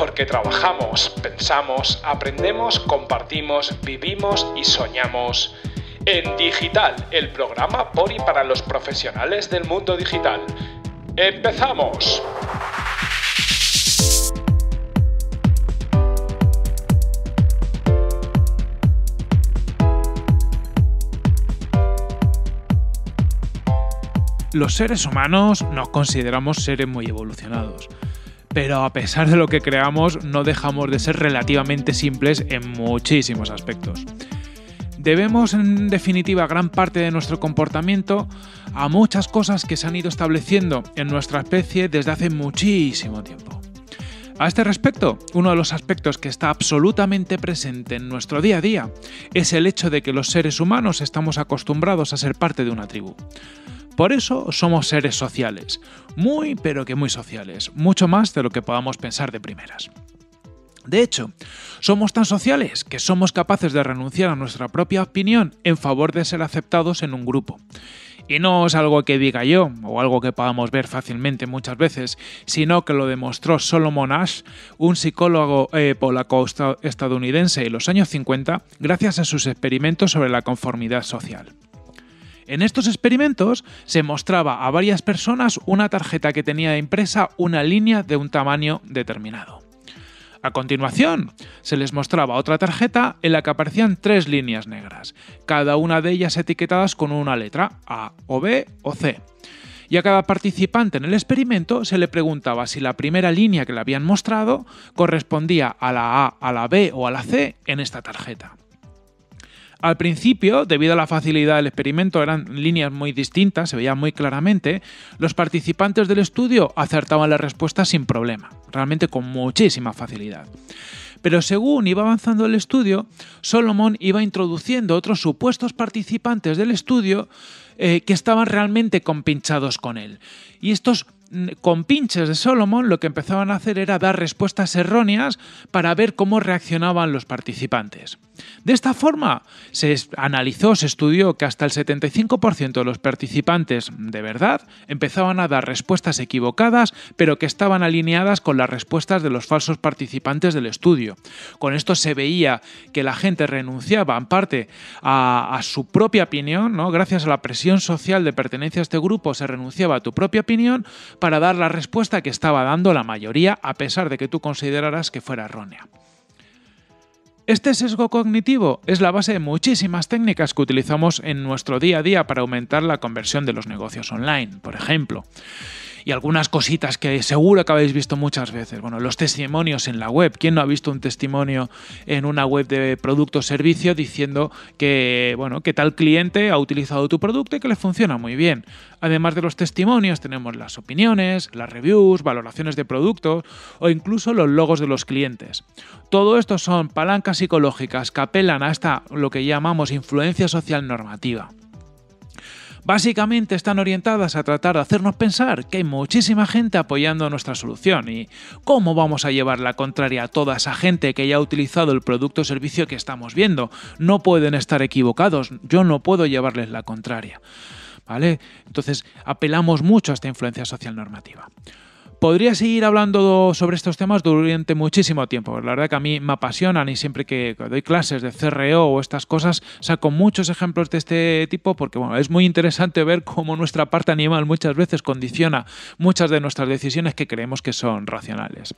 porque trabajamos, pensamos, aprendemos, compartimos, vivimos y soñamos. En Digital, el programa por y para los profesionales del mundo digital. ¡Empezamos! Los seres humanos nos consideramos seres muy evolucionados, pero a pesar de lo que creamos no dejamos de ser relativamente simples en muchísimos aspectos. Debemos en definitiva gran parte de nuestro comportamiento a muchas cosas que se han ido estableciendo en nuestra especie desde hace muchísimo tiempo. A este respecto, uno de los aspectos que está absolutamente presente en nuestro día a día es el hecho de que los seres humanos estamos acostumbrados a ser parte de una tribu. Por eso somos seres sociales, muy pero que muy sociales, mucho más de lo que podamos pensar de primeras. De hecho, somos tan sociales que somos capaces de renunciar a nuestra propia opinión en favor de ser aceptados en un grupo. Y no es algo que diga yo, o algo que podamos ver fácilmente muchas veces, sino que lo demostró Solomon Ash, un psicólogo eh, polaco-estadounidense en los años 50, gracias a sus experimentos sobre la conformidad social. En estos experimentos se mostraba a varias personas una tarjeta que tenía impresa una línea de un tamaño determinado. A continuación, se les mostraba otra tarjeta en la que aparecían tres líneas negras, cada una de ellas etiquetadas con una letra, A o B o C. Y a cada participante en el experimento se le preguntaba si la primera línea que le habían mostrado correspondía a la A, a la B o a la C en esta tarjeta. Al principio, debido a la facilidad del experimento, eran líneas muy distintas, se veía muy claramente, los participantes del estudio acertaban la respuesta sin problema, realmente con muchísima facilidad. Pero según iba avanzando el estudio, Solomon iba introduciendo otros supuestos participantes del estudio eh, que estaban realmente compinchados con él. Y estos con pinches de Solomon lo que empezaban a hacer era dar respuestas erróneas para ver cómo reaccionaban los participantes. De esta forma, se analizó, se estudió que hasta el 75% de los participantes de verdad empezaban a dar respuestas equivocadas, pero que estaban alineadas con las respuestas de los falsos participantes del estudio. Con esto se veía que la gente renunciaba en parte a, su propia opinión, ¿no? gracias a la presión social de pertenencia a este grupo se renunciaba a tu propia opinión para dar la respuesta que estaba dando la mayoría a pesar de que tú consideraras que fuera errónea. Este sesgo cognitivo es la base de muchísimas técnicas que utilizamos en nuestro día a día para aumentar la conversión de los negocios online, por ejemplo y algunas cositas que seguro que habéis visto muchas veces. Bueno, los testimonios en la web. ¿Quién no ha visto un testimonio en una web de producto o servicio diciendo que, bueno, que tal cliente ha utilizado tu producto y que le funciona muy bien? Además de los testimonios, tenemos las opiniones, las reviews, valoraciones de productos o incluso los logos de los clientes. Todo esto son palancas psicológicas que apelan a esta lo que llamamos influencia social normativa. Básicamente están orientadas a tratar de hacernos pensar que hay muchísima gente apoyando nuestra solución y cómo vamos a llevar la contraria a toda esa gente que ya ha utilizado el producto o servicio que estamos viendo. No pueden estar equivocados, yo no puedo llevarles la contraria. ¿Vale? Entonces apelamos mucho a esta influencia social normativa. Podría seguir hablando sobre estos temas durante muchísimo tiempo. La verdad que a mí me apasionan y siempre que doy clases de CRO o estas cosas saco muchos ejemplos de este tipo porque bueno, es muy interesante ver cómo nuestra parte animal muchas veces condiciona muchas de nuestras decisiones que creemos que son racionales.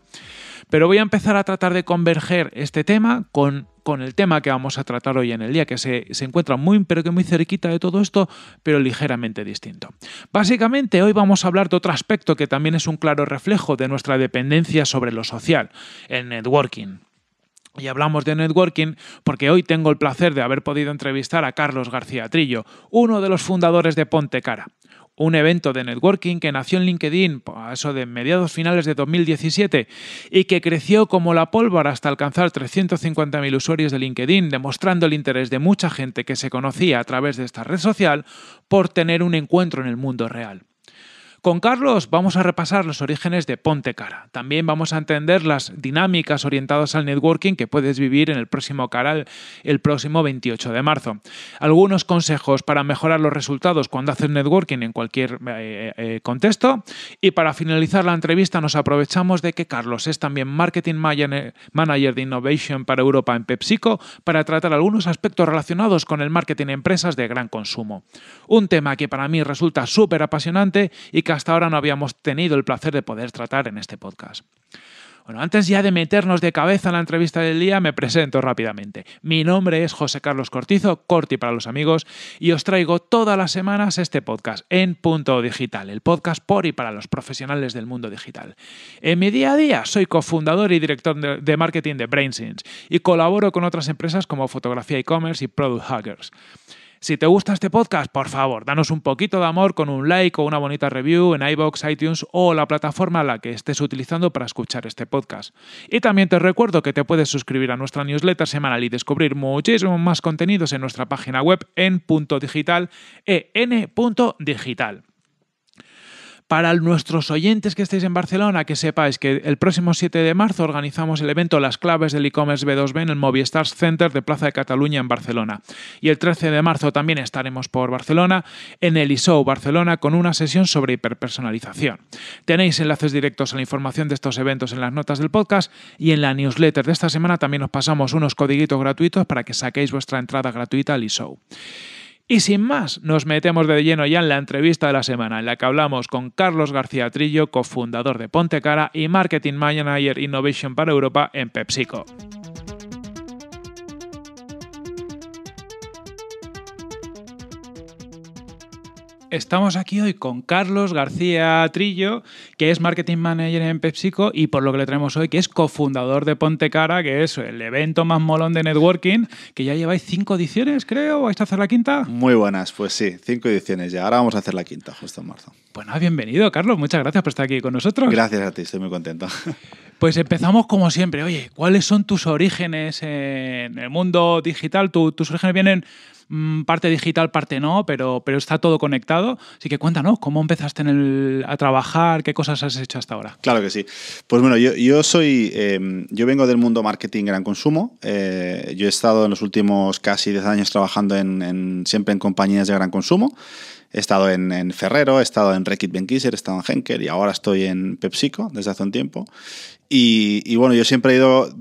Pero voy a empezar a tratar de converger este tema con, con el tema que vamos a tratar hoy en el día, que se, se, encuentra muy, pero que muy cerquita de todo esto, pero ligeramente distinto. Básicamente, hoy vamos a hablar de otro aspecto que también es un claro reflejo de nuestra dependencia sobre lo social, el networking. Y hablamos de networking porque hoy tengo el placer de haber podido entrevistar a Carlos García Trillo, uno de los fundadores de Ponte Cara un evento de networking que nació en LinkedIn a eso de mediados finales de 2017 y que creció como la pólvora hasta alcanzar 350.000 usuarios de LinkedIn, demostrando el interés de mucha gente que se conocía a través de esta red social por tener un encuentro en el mundo real. Con Carlos vamos a repasar los orígenes de Ponte Cara. También vamos a entender las dinámicas orientadas al networking que puedes vivir en el próximo Cara el próximo 28 de marzo. Algunos consejos para mejorar los resultados cuando haces networking en cualquier eh, eh, contexto. Y para finalizar la entrevista nos aprovechamos de que Carlos es también Marketing Manager de Innovation para Europa en PepsiCo para tratar algunos aspectos relacionados con el marketing en empresas de gran consumo. Un tema que para mí resulta súper apasionante y que hasta ahora no habíamos tenido el placer de poder tratar en este podcast. Bueno, antes ya de meternos de cabeza en la entrevista del día, me presento rápidamente. Mi nombre es José Carlos Cortizo, Corti para los amigos, y os traigo todas las semanas este podcast en Punto Digital, el podcast por y para los profesionales del mundo digital. En mi día a día soy cofundador y director de marketing de BrainSense y colaboro con otras empresas como Fotografía e-commerce y Product Hackers. Si te gusta este podcast, por favor, danos un poquito de amor con un like o una bonita review en iBox, iTunes o la plataforma a la que estés utilizando para escuchar este podcast. Y también te recuerdo que te puedes suscribir a nuestra newsletter semanal y descubrir muchísimos más contenidos en nuestra página web en punto digital, en.digital. Para nuestros oyentes que estéis en Barcelona, que sepáis que el próximo 7 de marzo organizamos el evento Las claves del e-commerce B2B en el Movistar Center de Plaza de Cataluña en Barcelona. Y el 13 de marzo también estaremos por Barcelona en el ISO Barcelona con una sesión sobre hiperpersonalización. Tenéis enlaces directos a la información de estos eventos en las notas del podcast y en la newsletter de esta semana también os pasamos unos codiguitos gratuitos para que saquéis vuestra entrada gratuita al ISO. Y sin más, nos metemos de lleno ya en la entrevista de la semana, en la que hablamos con Carlos García Trillo, cofundador de Ponte Cara y Marketing Manager Innovation para Europa en PepsiCo. Estamos aquí hoy con Carlos García Trillo, que es Marketing Manager en PepsiCo y por lo que le traemos hoy, que es cofundador de Ponte Cara, que es el evento más molón de networking, que ya lleváis cinco ediciones, creo, ¿vais a hacer la quinta? Muy buenas, pues sí, cinco ediciones ya. Ahora vamos a hacer la quinta, justo en marzo. Pues nada, bienvenido, Carlos. Muchas gracias por estar aquí con nosotros. Gracias a ti, estoy muy contento. Pues empezamos como siempre. Oye, ¿cuáles son tus orígenes en el mundo digital? tus orígenes vienen Mm, parte digital, parte no, pero, pero está todo conectado. Así que cuéntanos, ¿cómo empezaste en el, a trabajar? ¿Qué cosas has hecho hasta ahora? Claro que sí. Pues bueno, yo, yo soy, em, yo vengo del mundo marketing gran consumo. Eh, yo he estado en los últimos casi 10 años trabajando en, siempre en compañías de gran consumo. He estado en, Ferrero, he estado en Reckitt Benckiser, he estado en Henkel y ahora estoy en PepsiCo desde hace un tiempo. Y, y bueno, yo siempre he ido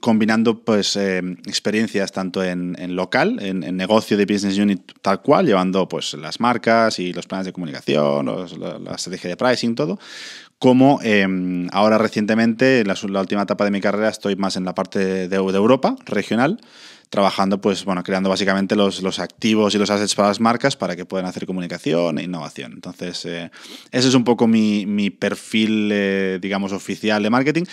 combinando pues, eh, experiencias tanto en, local, en, negocio de business unit tal cual, llevando pues, las marcas y los planes de comunicación, la, estrategia de pricing, todo, como em, ahora recientemente, la, la, última etapa de mi carrera, estoy más en la parte de, de Europa, regional, trabajando, pues, bueno, creando básicamente los, los, activos y los assets para las marcas para que puedan hacer comunicación e innovación. Entonces, eh, ese es un poco mi, mi perfil, eh, digamos, oficial de marketing.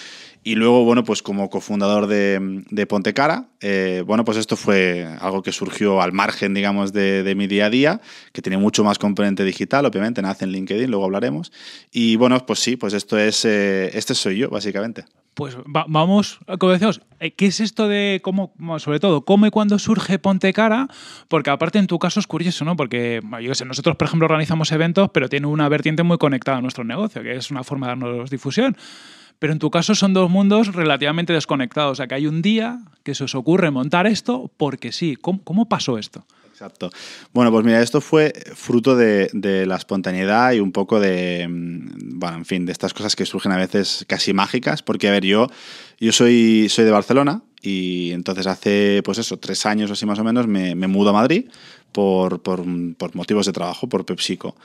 Y luego, bueno, pues como cofundador de, de Ponte Cara, eh, bueno, pues esto fue algo que surgió al margen, digamos, de, de, mi día a día, que tiene mucho más componente digital, obviamente, nace en LinkedIn, luego hablaremos. Y bueno, pues sí, pues esto es, este soy yo, básicamente. Pues vamos, como decíamos, eh, ¿qué es esto de cómo, sobre todo, cómo y cuándo surge Ponte Cara? Porque aparte en tu caso es curioso, ¿no? Porque, yo sé, nosotros, por ejemplo, organizamos eventos, pero tiene una vertiente muy conectada a nuestro negocio, que es una forma de darnos difusión. Pero en tu caso son dos mundos relativamente desconectados. O sea, que hay un día que se os ocurre montar esto porque sí. cómo pasó esto? Exacto. Bueno, pues mira, esto fue fruto de, la espontaneidad y un poco de, mm, bueno, en fin, de estas cosas que surgen a veces casi mágicas, porque, a ver, yo, yo soy, soy de Barcelona y entonces hace, pues eso, tres años o así más o menos me, me mudo a Madrid por, por, por, motivos de trabajo, por PepsiCo.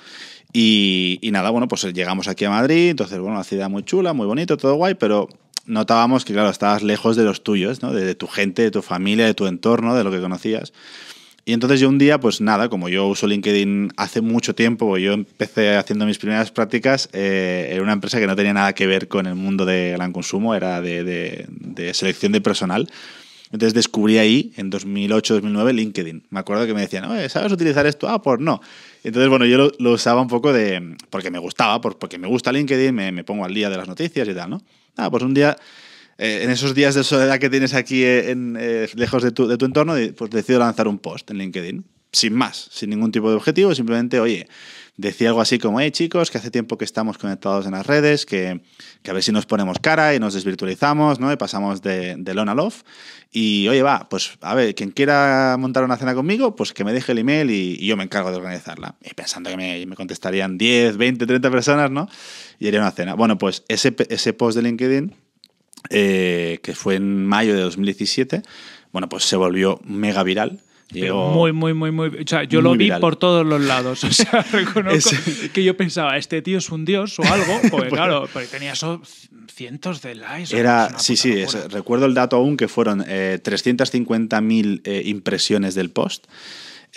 Y, y nada, bueno, pues llegamos aquí a Madrid, entonces, bueno, una ciudad muy chula, muy bonito, todo guay, pero notábamos que, claro, estabas lejos de los tuyos, ¿no? de, de, tu gente, de tu familia, de tu entorno, de lo que conocías. Y entonces yo un día, pues nada, como yo uso LinkedIn hace mucho tiempo, yo empecé haciendo mis primeras prácticas eh, en una empresa que no tenía nada que ver con el mundo de gran consumo, era de, de, selección de personal. Entonces descubrí ahí, en 2008-2009, LinkedIn. Me acuerdo que me decían, ¿sabes utilizar esto? Ah, pues no. Entonces, bueno, yo lo, usaba un poco de... porque me gustaba, porque me gusta LinkedIn, me, me pongo al día de las noticias y tal, ¿no? Ah, pues un día eh, en esos días de soledad que tienes aquí eh, en, eh, lejos de tu, de tu, entorno, pues decido lanzar un post en LinkedIn, sin más, sin ningún tipo de objetivo, simplemente, oye, decía algo así como, hey chicos, que hace tiempo que estamos conectados en las redes, que, que a ver si nos ponemos cara y nos desvirtualizamos, ¿no? Y pasamos de, de lone a love. Y oye, va, pues a ver, quien quiera montar una cena conmigo, pues que me deje el email y, y yo me encargo de organizarla. Y pensando que me, me, contestarían 10, 20, 30 personas, ¿no? Y haría una cena. Bueno, pues ese, ese post de LinkedIn, eh, que fue en mayo de 2017, bueno, pues se volvió mega viral. Llegó muy, muy, muy, muy. O sea, yo lo vi viral. por todos los lados. O sea, reconozco es... que yo pensaba, este tío es un dios o algo. Porque, claro, porque tenía eso, cientos de likes. Era, sí, sí, es, recuerdo el dato aún que fueron eh, 350.000 eh, impresiones del post.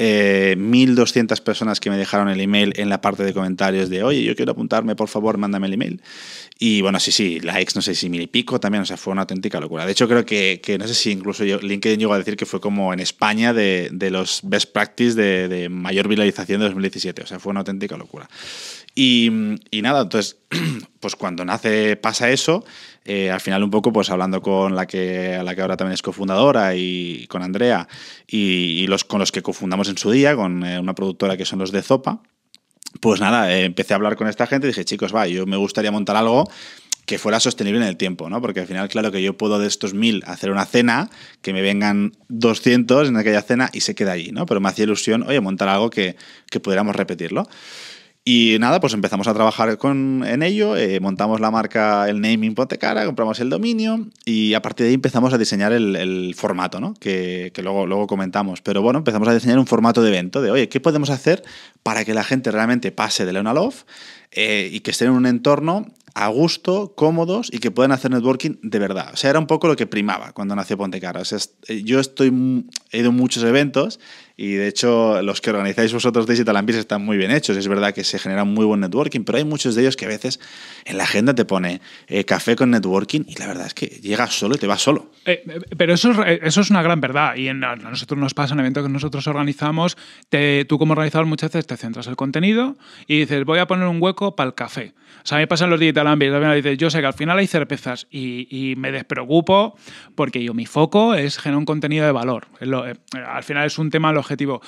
Eh, 1.200 personas que me dejaron el email en la parte de comentarios de, oye, yo quiero apuntarme, por favor, mándame el email. Y bueno, sí, sí, likes, no sé si mil y pico también, o sea, fue una auténtica locura. De hecho, creo que, que no sé si incluso yo, LinkedIn llegó a decir que fue como en España de, de los best practice de, de, mayor viralización de 2017, o sea, fue una auténtica locura. Y, y nada, entonces, pues cuando nace, pasa eso, eh, al final un poco pues hablando con la que, la que ahora también es cofundadora y con Andrea y, y los, con los que cofundamos en su día, con eh, una productora que son los de Zopa, pues nada, eh, empecé a hablar con esta gente y dije, chicos, va, yo me gustaría montar algo que fuera sostenible en el tiempo, ¿no? Porque al final, claro que yo puedo de estos mil hacer una cena, que me vengan 200 en aquella cena y se queda allí, ¿no? Pero me hacía ilusión, oye, montar algo que, que pudiéramos repetirlo. Y nada, pues empezamos a trabajar con, en ello, eh, montamos la marca, el naming Pontecara, compramos el dominio y a partir de ahí empezamos a diseñar el, formato, ¿no? Que, luego, luego comentamos. Pero bueno, empezamos a diseñar un formato de evento, de oye, ¿qué podemos hacer para que la gente realmente pase de Leon a Love eh, y que esté en un entorno a gusto, cómodos y que puedan hacer networking de verdad. O sea, era un poco lo que primaba cuando nació Pontecara. O sea, yo estoy, he ido a muchos eventos y de hecho los que organizáis vosotros Digital Ambience están muy bien hechos. Es verdad que se genera muy buen networking, pero hay muchos de ellos que a veces en la agenda te pone eh, café con networking y la verdad es que llegas solo y te vas solo. Eh, pero eso es, eso es una gran verdad y en, a nosotros nos pasa en eventos que nosotros organizamos, te, tú como organizador muchas veces te centras el contenido y dices voy a poner un hueco para el café. O sea, me pasan los Digital Ambience, dices, yo sé que al final hay cervezas y, y, me despreocupo porque yo mi foco es generar un contenido de valor. Lo, eh, al final es un tema el objetivo.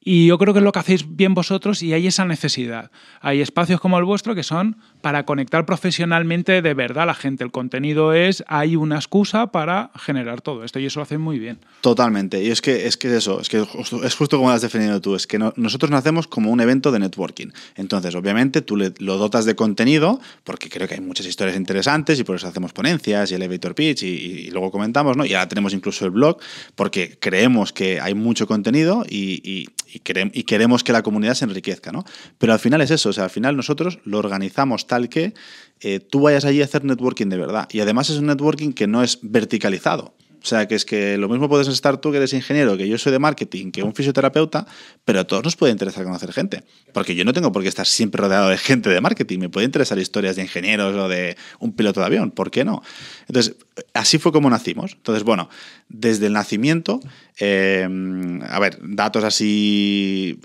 Y yo creo que es lo que hacéis bien vosotros y hay esa necesidad. Hay espacios como el vuestro que son para conectar profesionalmente de verdad a la gente. El contenido es, hay una excusa para generar todo esto y eso lo hacen muy bien. Totalmente. Y es que es, que es eso, es que es justo como lo has definido tú, es que no, nosotros nacemos como un evento de networking. Entonces, obviamente, tú le, lo dotas de contenido, porque creo que hay muchas historias interesantes y por eso hacemos ponencias y elevator pitch y, luego comentamos, ¿no? Y ahora tenemos incluso el blog, porque creemos que hay mucho contenido y, y, queremos que la comunidad se enriquezca, ¿no? Pero al final es eso, o sea, al final nosotros lo organizamos tal que eh, tú vayas allí a hacer networking de verdad. Y además es un networking que no es verticalizado. O sea, que es que lo mismo puedes estar tú que eres ingeniero, que yo soy de marketing, que un fisioterapeuta, pero a todos nos puede interesar conocer gente. Porque yo no tengo por qué estar siempre rodeado de gente de marketing. Me puede interesar historias de ingenieros o de un piloto de avión. ¿Por qué no? Entonces, así fue como nacimos. Entonces, bueno, desde el nacimiento, eh, a ver, datos así,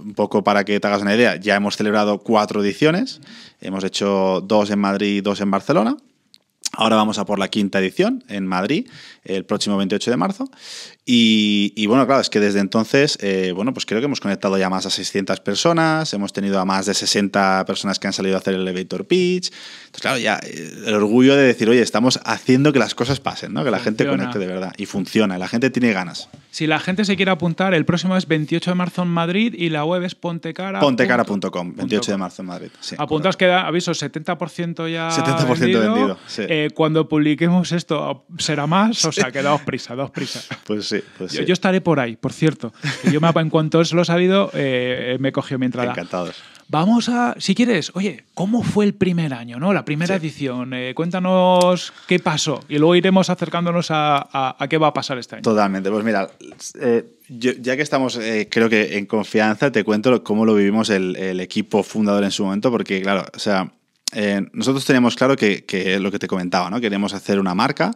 un poco para que te hagas una idea, ya hemos celebrado cuatro ediciones. Hemos hecho dos en Madrid y dos en Barcelona. Ahora vamos a por la quinta edición en Madrid, el próximo 28 de marzo. Y, y bueno, claro, es que desde entonces, eh, bueno, pues creo que hemos conectado ya más a 600 personas, hemos tenido a más de 60 personas que han salido a hacer el elevator pitch. Entonces, claro, ya eh, el orgullo de decir, oye, estamos haciendo que las cosas pasen, ¿no? que la funciona. gente conecte de verdad. Y funciona, la gente tiene ganas. Si la gente se quiere apuntar, el próximo es 28 de marzo en Madrid y la web es pontecara. Pontecara.com, 28 de marzo en Madrid. Sí, Apuntaos que aviso, 70% ya 70% vendido. vendido sí. eh, cuando publiquemos esto será más, o sea, que daos prisa, daos prisa. Pues sí, pues yo, sí. yo, estaré por ahí, por cierto. Yo me, en cuanto os lo he sabido, eh, me cogió mi entrada. Encantados. Vamos a, si quieres, oye, ¿cómo fue el primer año, no? La primera sí. edición. Eh, cuéntanos qué pasó y luego iremos acercándonos a, a, a, qué va a pasar este año. Totalmente. Pues mira, eh, yo, ya que estamos, eh, creo que en confianza, te cuento cómo lo vivimos el, el equipo fundador en su momento, porque claro, o sea, eh, nosotros teníamos claro que, que lo que te comentaba, ¿no? Queríamos hacer una marca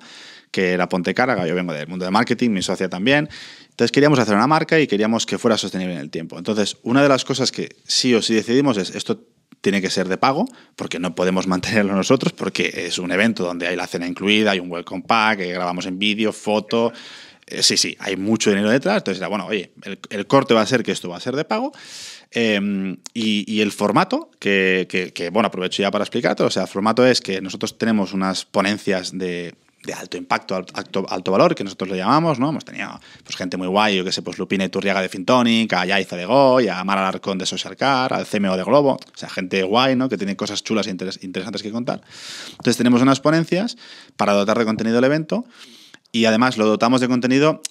que era Ponte Carga, yo vengo del mundo de marketing, mi socia también. Entonces queríamos hacer una marca y queríamos que fuera sostenible en el tiempo. Entonces, una de las cosas que sí o sí decidimos es esto tiene que ser de pago, porque no podemos mantenerlo nosotros, porque es un evento donde hay la cena incluida, hay un welcome pack, grabamos en vídeo, foto, eh, sí, sí, hay mucho dinero detrás, entonces era, bueno, oye, el, corte va a ser que esto va a ser de pago. Eh, y, el formato, que, que, que, bueno, aprovecho ya para explicarte, o sea, el formato es que nosotros tenemos unas ponencias de de alto impacto, alto, alto, valor, que nosotros le llamamos, ¿no? Hemos tenido pues, gente muy guay, yo que sé, pues Lupina Iturriaga de Fintonic, a Yaiza de Goy, a Mara Alarcón de Social Car, al CMO de Globo, o sea, gente guay, ¿no? Que tiene cosas chulas e interes interesantes que contar. Entonces tenemos unas ponencias para dotar de contenido el evento y además lo dotamos de contenido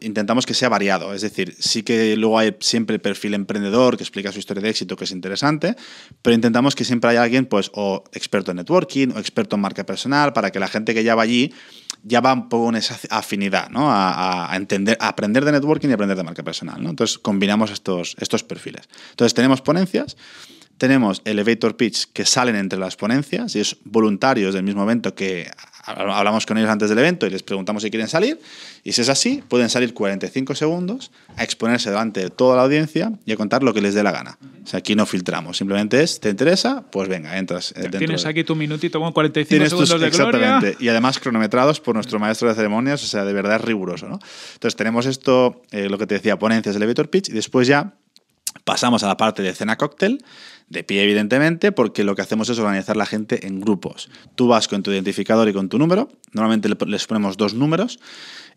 intentamos que sea variado. Es decir, sí que luego hay siempre el perfil emprendedor que explica su historia de éxito, que es interesante, pero intentamos que siempre haya alguien, pues, o experto en networking, o experto en marca personal, para que la gente que ya va allí ya va en esa afinidad, ¿no? A, a entender, a aprender de networking y aprender de marca personal, ¿no? Entonces combinamos estos, estos perfiles. Entonces tenemos ponencias, tenemos elevator pitch que salen entre las ponencias y es voluntarios del mismo evento que hablamos con ellos antes del evento y les preguntamos si quieren salir. Y si es así, pueden salir 45 segundos a exponerse delante de toda la audiencia y a contar lo que les dé la gana. O sea, aquí no filtramos. Simplemente es, ¿te interesa? Pues venga, entras. Dentro Tienes aquí tu minutito con 45 segundos tus, de exactamente, gloria. Y además cronometrados por nuestro maestro de ceremonias. O sea, de verdad es riguroso. ¿no? Entonces tenemos esto, eh, lo que te decía, ponencias, elevator pitch y después ya pasamos a la parte de cena cóctel de pie evidentemente, porque lo que hacemos es organizar la gente en grupos. Tú vas con tu identificador y con tu número, normalmente les ponemos dos números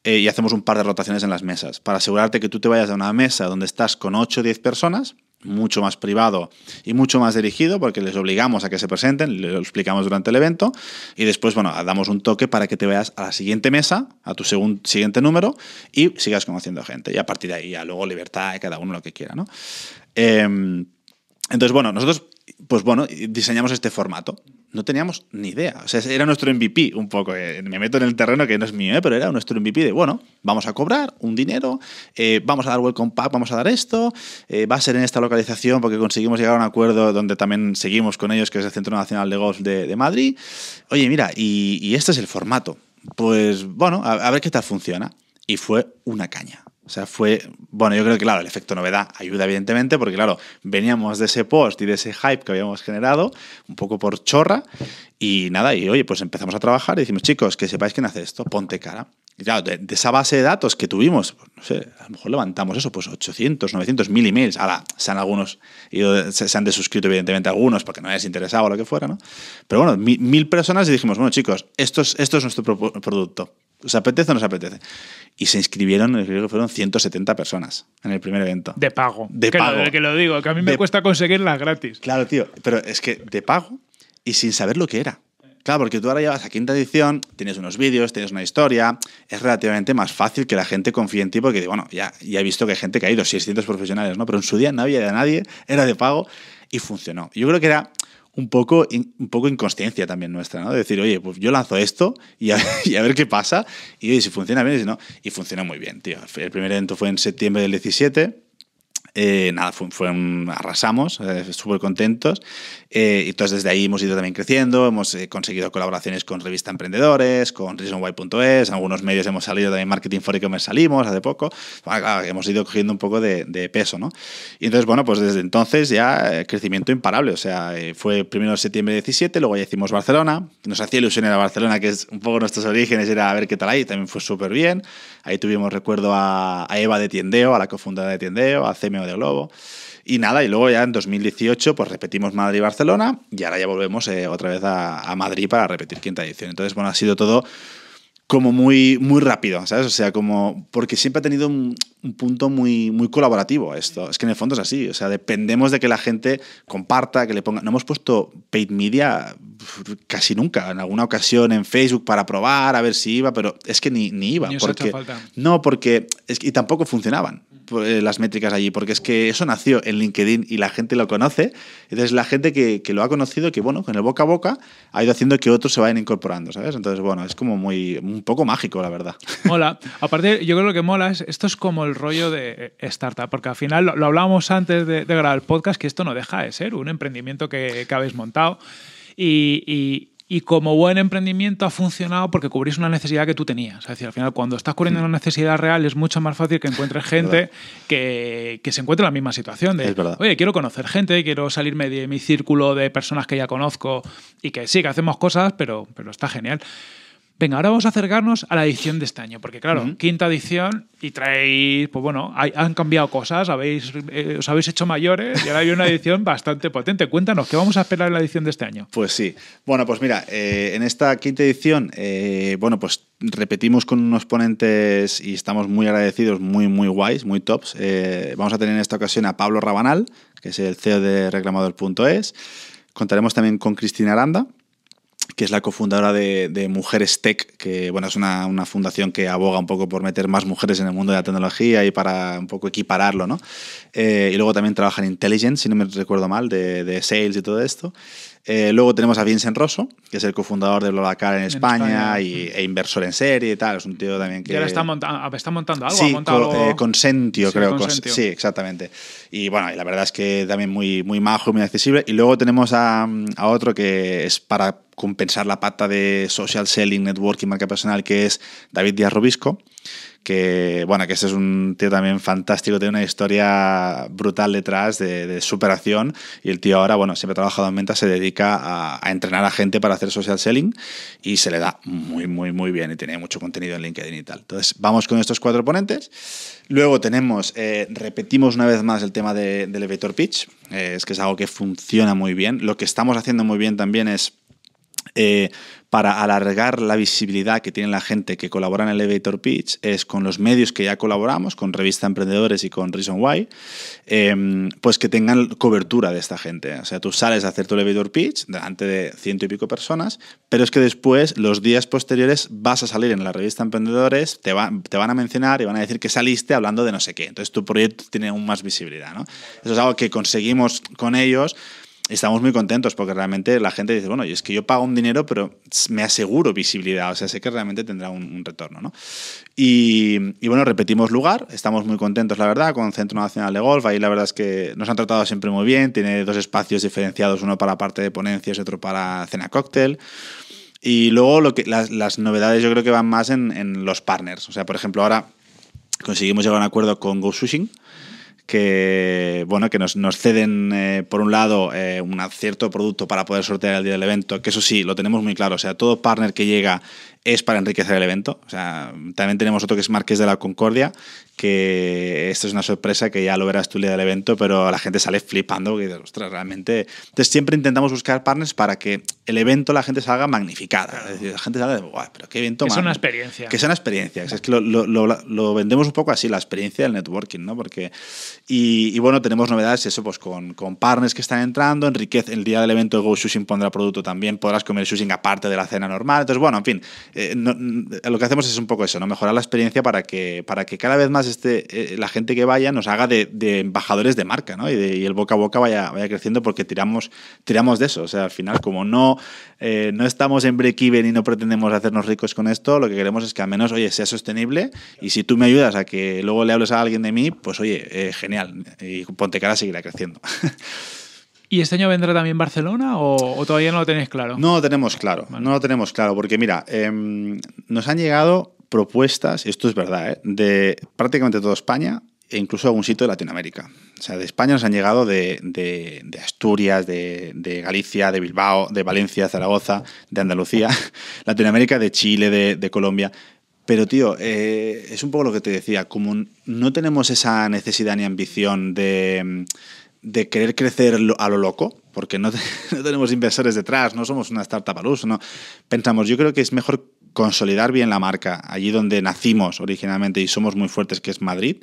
eh, y hacemos un par de rotaciones en las mesas, para asegurarte que tú te vayas a una mesa donde estás con 8 o 10 personas, mucho más privado y mucho más dirigido, porque les obligamos a que se presenten, lo explicamos durante el evento, y después, bueno, damos un toque para que te vayas a la siguiente mesa, a tu siguiente número, y sigas conociendo gente. Y a partir de ahí, ya luego libertad cada uno lo que quiera, ¿no? Eh, entonces, bueno, nosotros, pues bueno, diseñamos este formato. No teníamos ni idea. O sea, era nuestro MVP un poco. Eh, me meto en el terreno que no es mío, eh, pero era nuestro MVP de, bueno, vamos a cobrar un dinero, eh, vamos a dar welcome pack, vamos a dar esto, va a ser en esta localización porque conseguimos llegar a un acuerdo donde también seguimos con ellos, que es el Centro Nacional de Golf de, Madrid. Oye, mira, y, y, este es el formato. Pues bueno, a, a ver qué tal funciona. Y fue una caña. O sea, fue, bueno, yo creo que, claro, el efecto novedad ayuda evidentemente, porque, claro, veníamos de ese post y de ese hype que habíamos generado, un poco por chorra, y nada, y oye, pues empezamos a trabajar y decimos, chicos, que sepáis quién hace esto, ponte cara. Y claro, de, de, esa base de datos que tuvimos, pues, no sé, a lo mejor levantamos eso, pues 800, 900, 1000 emails. Ahora, se han algunos, ido, se, han desuscrito evidentemente algunos porque no les interesaba o lo que fuera, ¿no? Pero bueno, mil, mil personas y dijimos, bueno, chicos, esto es, esto es nuestro pro producto. ¿Os apetece o no os apetece? Y se inscribieron, creo que fueron 170 personas en el primer evento. De pago. De que pago. Lo, que lo digo, que a mí me de, cuesta conseguirlas gratis. Claro, tío, pero es que de pago y sin saber lo que era. Claro, porque tú ahora llevas a quinta edición, tienes unos vídeos, tienes una historia, es relativamente más fácil que la gente confíe en ti porque, bueno, ya, ya he visto que hay gente que ha ido, 600 profesionales, ¿no? Pero en su día no había de nadie, era de pago y funcionó. Yo creo que era un poco, un poco inconsciencia también nuestra, ¿no? De decir, oye, pues yo lanzo esto y a, ver qué pasa y si funciona bien y si no. Y funcionó muy bien, tío. El primer evento fue en septiembre del 17 eh, nada, fue, fue un, arrasamos, eh, súper contentos. Eh, y entonces desde ahí hemos ido también creciendo, hemos eh, conseguido colaboraciones con Revista Emprendedores, con ReasonWhy.es, algunos medios hemos salido también Marketing for E-Commerce salimos hace poco. Bueno, claro, hemos ido cogiendo un poco de, de, peso, ¿no? Y entonces, bueno, pues desde entonces ya crecimiento imparable. O sea, fue primero septiembre 17, luego ya hicimos Barcelona. Nos hacía ilusión ir a Barcelona, que es un poco nuestros orígenes, era a ver qué tal ahí. También fue súper bien. Ahí tuvimos, recuerdo, a, Eva de Tiendeo, a la cofundadora de Tiendeo, a CMO de Globo. Y nada, y luego ya en 2018 pues repetimos Madrid y Barcelona y ahora ya volvemos eh, otra vez a, a, Madrid para repetir quinta edición. Entonces, bueno, ha sido todo como muy, muy rápido, ¿sabes? O sea, como porque siempre ha tenido un, un, punto muy, muy colaborativo esto. Es que en el fondo es así, o sea, dependemos de que la gente comparta, que le ponga... No hemos puesto paid media casi nunca, en alguna ocasión en Facebook para probar, a ver si iba, pero es que ni, ni iba. Ni porque, falta. No, porque... Es, y tampoco funcionaban las métricas allí, porque es que eso nació en LinkedIn y la gente lo conoce. Entonces, la gente que, que, lo ha conocido, que bueno, con el boca a boca, ha ido haciendo que otros se vayan incorporando, ¿sabes? Entonces, bueno, es como muy, un poco mágico, la verdad. Mola. Aparte, yo creo que mola es, esto es como el rollo de startup, porque al final lo, lo hablábamos antes de, grabar el podcast, que esto no deja de ser un emprendimiento que, que habéis montado. Y, y como buen emprendimiento ha funcionado porque cubrís una necesidad que tú tenías. Es decir, al final, cuando estás cubriendo una necesidad real, es mucho más fácil que encuentres gente que, que, se encuentre en la misma situación. De, oye, quiero conocer gente, quiero salirme de mi círculo de personas que ya conozco y que sí, que hacemos cosas, pero, pero está genial. Venga, ahora vamos a acercarnos a la edición de este año, porque claro, quinta edición y traéis, pues bueno, han cambiado cosas, habéis, eh, os habéis hecho mayores y ahora hay una edición bastante potente. Cuéntanos, ¿qué vamos a esperar en la edición de este año? Pues sí. Bueno, pues mira, eh, en esta quinta edición, eh, bueno, pues repetimos con unos ponentes y estamos muy agradecidos, muy, muy guays, muy tops. vamos a tener en esta ocasión a Pablo Rabanal, que es el CEO de reclamador.es. Contaremos también con Cristina Aranda, que es la cofundadora de, Mujeres Tech, que bueno, es una, fundación que aboga un poco por meter más mujeres en el mundo de la tecnología y para un poco equipararlo, ¿no? Eh, y luego también trabaja en Intelligence, si no me recuerdo mal, de, de sales y todo esto. Eh, luego tenemos a Vincent Rosso, que es el cofundador de Blablacar en, España, y, e inversor en serie y tal. Es un tío también que. Y ahora está, está montando algo. Sí, montado eh, Consentio, creo. Sí, exactamente. Y bueno, y la verdad es que también muy, muy majo, muy accesible. Y luego tenemos a, a otro que es para compensar la pata de social selling, networking, marca personal, que es David Díaz Robisco que bueno, que este es un tío también fantástico, tiene una historia brutal detrás de, superación y el tío ahora, bueno, siempre ha trabajado en ventas, se dedica a, entrenar a gente para hacer social selling y se le da muy, muy, muy bien y tiene mucho contenido en LinkedIn y tal. Entonces, vamos con estos cuatro ponentes. Luego tenemos, eh, repetimos una vez más el tema de, de elevator pitch, eh, es que es algo que funciona muy bien. Lo que estamos haciendo muy bien también es eh, para alargar la visibilidad que tiene la gente que colabora en el Elevator Pitch es con los medios que ya colaboramos, con Revista Emprendedores y con Reason Why, em, pues que tengan cobertura de esta gente. O sea, tú sales a hacer tu Elevator Pitch delante de ciento y pico personas, pero es que después, los días posteriores, vas a salir en la Revista Emprendedores, te, te van a mencionar y van a decir que saliste hablando de no sé qué. Entonces tu proyecto tiene aún más visibilidad. ¿no? Eso es algo que conseguimos con ellos estamos muy contentos porque realmente la gente dice, bueno, y es que yo pago un dinero, pero me aseguro visibilidad, o sea, sé que realmente tendrá un, retorno, ¿no? Y, bueno, repetimos lugar, estamos muy contentos, la verdad, con Centro Nacional de Golf, ahí la verdad es que nos han tratado siempre muy bien, tiene dos espacios diferenciados, uno para parte de ponencias y otro para cena cóctel. Y luego lo que, las, novedades yo creo que van más en, en, los partners, o sea, por ejemplo, ahora conseguimos llegar a un acuerdo con Go Sushing, que, bueno, que nos, nos ceden, eh, por un lado, eh, un cierto producto para poder sortear el día del evento, que eso sí, lo tenemos muy claro. O sea, todo partner que llega es para enriquecer el evento. O sea, también tenemos otro que es Marqués de la Concordia, que esto es una sorpresa que ya lo verás tú el día del evento, pero la gente sale flipando, ostras, realmente... Entonces siempre intentamos buscar partners para que el evento la gente salga magnificada. Es decir, la gente salga de, guau, pero qué evento Que sea una experiencia. Que sea una experiencia. Es que lo, lo, lo, vendemos un poco así, la experiencia del networking, ¿no? Porque... Y, bueno, tenemos novedades, eso, pues con, con, partners que están entrando, enriquece el día del evento Go Sushing pondrá producto también, podrás comer sushi aparte de la cena normal. Entonces, bueno, en fin, eh, lo que hacemos es un poco eso, ¿no? Mejorar la experiencia para que, para que cada vez más este, eh, la gente que vaya nos haga de, embajadores de marca, ¿no? Y, el boca a boca vaya, vaya creciendo porque tiramos, tiramos de eso. O sea, al final, como no, eh, no estamos en break-even y no pretendemos hacernos ricos con esto, lo que queremos es que al menos, oye, sea sostenible y si tú me ayudas a que luego le hables a alguien de mí, pues oye, genial. Y ponte cara, seguirá creciendo. ¿Y este año vendrá también Barcelona o, todavía no lo tenéis claro? No lo tenemos claro, no lo tenemos claro, porque mira, em, nos han llegado propuestas, esto es verdad, ¿eh? de prácticamente toda España e incluso algún sitio de Latinoamérica. O sea, de España nos han llegado de, Asturias, de, Galicia, de Bilbao, de Valencia, Zaragoza, de Andalucía, Latinoamérica, de Chile, de, Colombia. Pero, tío, eh, es un poco lo que te decía, como no tenemos esa necesidad ni ambición de de querer crecer a lo loco, porque no, tenemos inversores detrás, no somos una startup al uso, no. Pensamos, yo creo que es mejor consolidar bien la marca allí donde nacimos originalmente y somos muy fuertes, que es Madrid.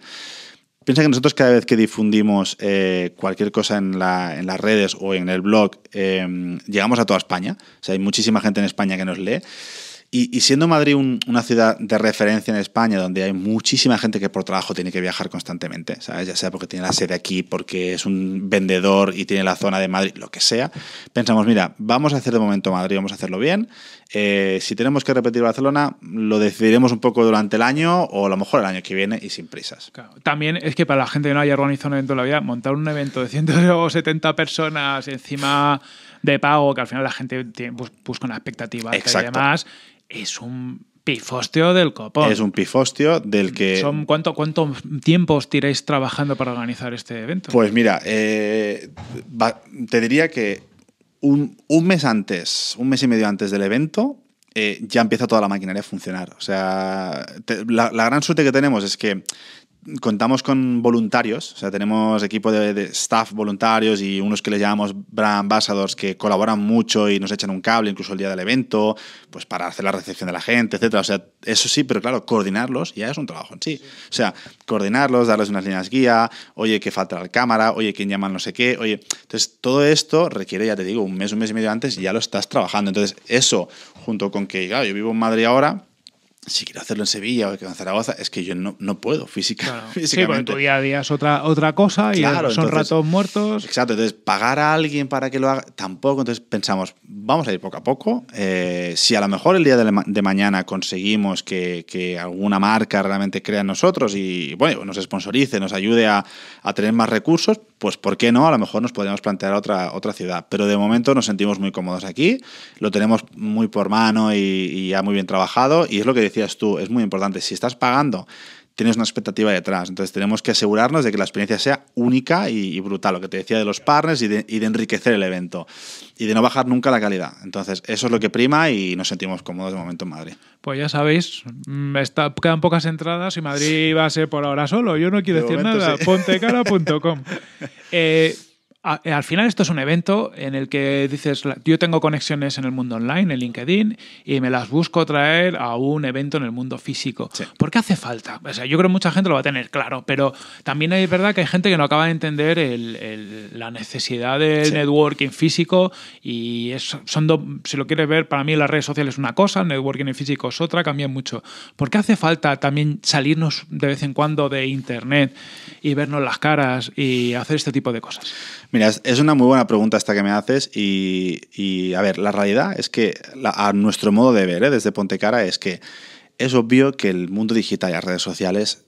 Piensa que nosotros cada vez que difundimos eh, cualquier cosa en, las redes o en el blog, eh, llegamos a toda España. O sea, hay muchísima gente en España que nos lee. Y, siendo Madrid una ciudad de referencia en España, donde hay muchísima gente que por trabajo tiene que viajar constantemente, ¿sabes? ya sea porque tiene la sede aquí, porque es un vendedor y tiene la zona de Madrid, lo que sea, pensamos, mira, vamos a hacer de momento Madrid, vamos a hacerlo bien. Eh, si tenemos que repetir Barcelona, lo decidiremos un poco durante el año o a lo mejor el año que viene y sin prisas. También es que para la gente que no haya organizado un evento en la vida, montar un evento de 170 personas encima de pago, que al final la gente tiene, busca una expectativa y demás es un pifostio del copón. Es un pifostio del que... Son, ¿cuánto, ¿Cuánto tiempo os tiráis trabajando para organizar este evento? Pues mira, eh, te diría que un, mes antes, un mes y medio antes del evento, eh, ya empieza toda la maquinaria a funcionar. O sea, la, la, gran suerte que tenemos es que contamos con voluntarios, o sea, tenemos equipo de, staff voluntarios y unos que les llamamos brand ambassadors que colaboran mucho y nos echan un cable incluso el día del evento, pues para hacer la recepción de la gente, etcétera. O sea, eso sí, pero claro, coordinarlos ya es un trabajo en sí. O sea, coordinarlos, darles unas líneas guía, oye, que falta la cámara, oye, quién llama no sé qué, oye. Entonces, todo esto requiere, ya te digo, un mes, un mes y medio antes y ya lo estás trabajando. Entonces, eso, junto con que, claro, yo vivo en Madrid ahora, si quiero hacerlo en Sevilla o en Zaragoza, es que yo no, no puedo física, físicamente. Sí, porque tu día a día es otra, otra cosa y son ratos muertos. Exacto, entonces pagar a alguien para que lo haga, tampoco. Entonces pensamos, vamos a ir poco a poco. Eh, si a lo mejor el día de, mañana conseguimos que, que, alguna marca realmente crea en nosotros y bueno, nos sponsorice, nos ayude a, a, tener más recursos, pues ¿por qué no? A lo mejor nos podríamos plantear otra, otra ciudad. Pero de momento nos sentimos muy cómodos aquí, lo tenemos muy por mano y, y ya muy bien trabajado y es lo que decías tú, es muy importante. Si estás pagando, tienes una expectativa detrás. Entonces tenemos que asegurarnos de que la experiencia sea única y, brutal, lo que te decía de los partners y de, y de, enriquecer el evento. Y de no bajar nunca la calidad. Entonces eso es lo que prima y nos sentimos cómodos de momento en Madrid. Pues ya sabéis, mm, está, quedan pocas entradas y Madrid va a ser por ahora solo. Yo no quiero decir nada. Pontecara.com. eh, eh, al final esto es un evento en el que dices, yo tengo conexiones en el mundo online, en LinkedIn, y me las busco traer a un evento en el mundo físico. ¿Por qué hace falta? O sea, yo creo que mucha gente lo va a tener claro, pero también es verdad que hay gente que no acaba de entender la necesidad del networking físico y son si lo quieres ver, para mí las redes sociales es una cosa, el networking en físico es otra, cambia mucho. ¿Por qué hace falta también salirnos de vez en cuando de Internet y vernos las caras y hacer este tipo de cosas? Mira, es una muy buena pregunta esta que me haces y, a ver, la realidad es que a nuestro modo de ver ¿eh? desde Pontecara es que es obvio que el mundo digital y las redes sociales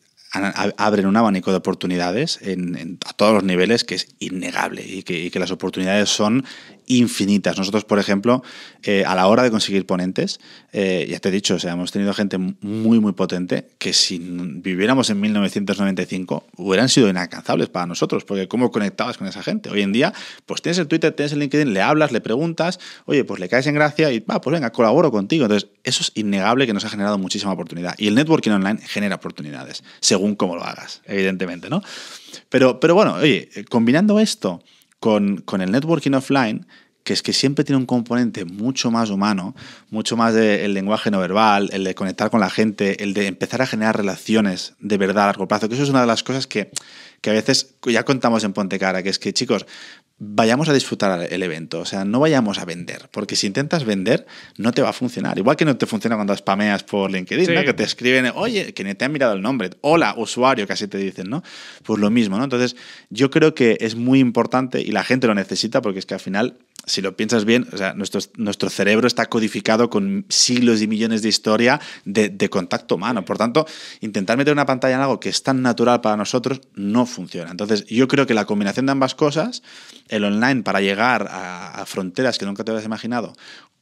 abren un abanico de oportunidades en, a todos los niveles que es innegable y que, y que, las oportunidades son infinitas. Nosotros, por ejemplo, eh, a la hora de conseguir ponentes, eh, ya te he dicho, o sea, hemos tenido gente muy, muy potente que si viviéramos en 1995 hubieran sido inalcanzables para nosotros, porque ¿cómo conectabas con esa gente? Hoy en día, pues tienes el Twitter, tienes el LinkedIn, le hablas, le preguntas, oye, pues le caes en gracia y, va, pues venga, colaboro contigo. Entonces, eso es innegable que nos ha generado muchísima oportunidad. Y el networking online genera oportunidades, según cómo lo hagas, evidentemente, ¿no? Pero, pero bueno, oye, combinando esto con, el networking offline, que es que siempre tiene un componente mucho más humano, mucho más del lenguaje no verbal, el de conectar con la gente, el de empezar a generar relaciones de verdad a largo plazo, que eso es una de las cosas que, que a veces ya contamos en Pontecara, que es que chicos, vayamos a disfrutar el evento, o sea, no vayamos a vender, porque si intentas vender no te va a funcionar, igual que no te funciona cuando spameas por LinkedIn, ¿no? que te escriben, oye, que ni te han mirado el nombre, hola, usuario, casi te dicen, ¿no? Pues lo mismo, ¿no? Entonces, yo creo que es muy importante y la gente lo necesita porque es que al final si lo piensas bien, o sea, nuestro, nuestro cerebro está codificado con siglos y millones de historia de, de, contacto humano. Por tanto, intentar meter una pantalla en algo que es tan natural para nosotros no funciona. Entonces, yo creo que la combinación de ambas cosas, el online para llegar a, fronteras que nunca te habías imaginado,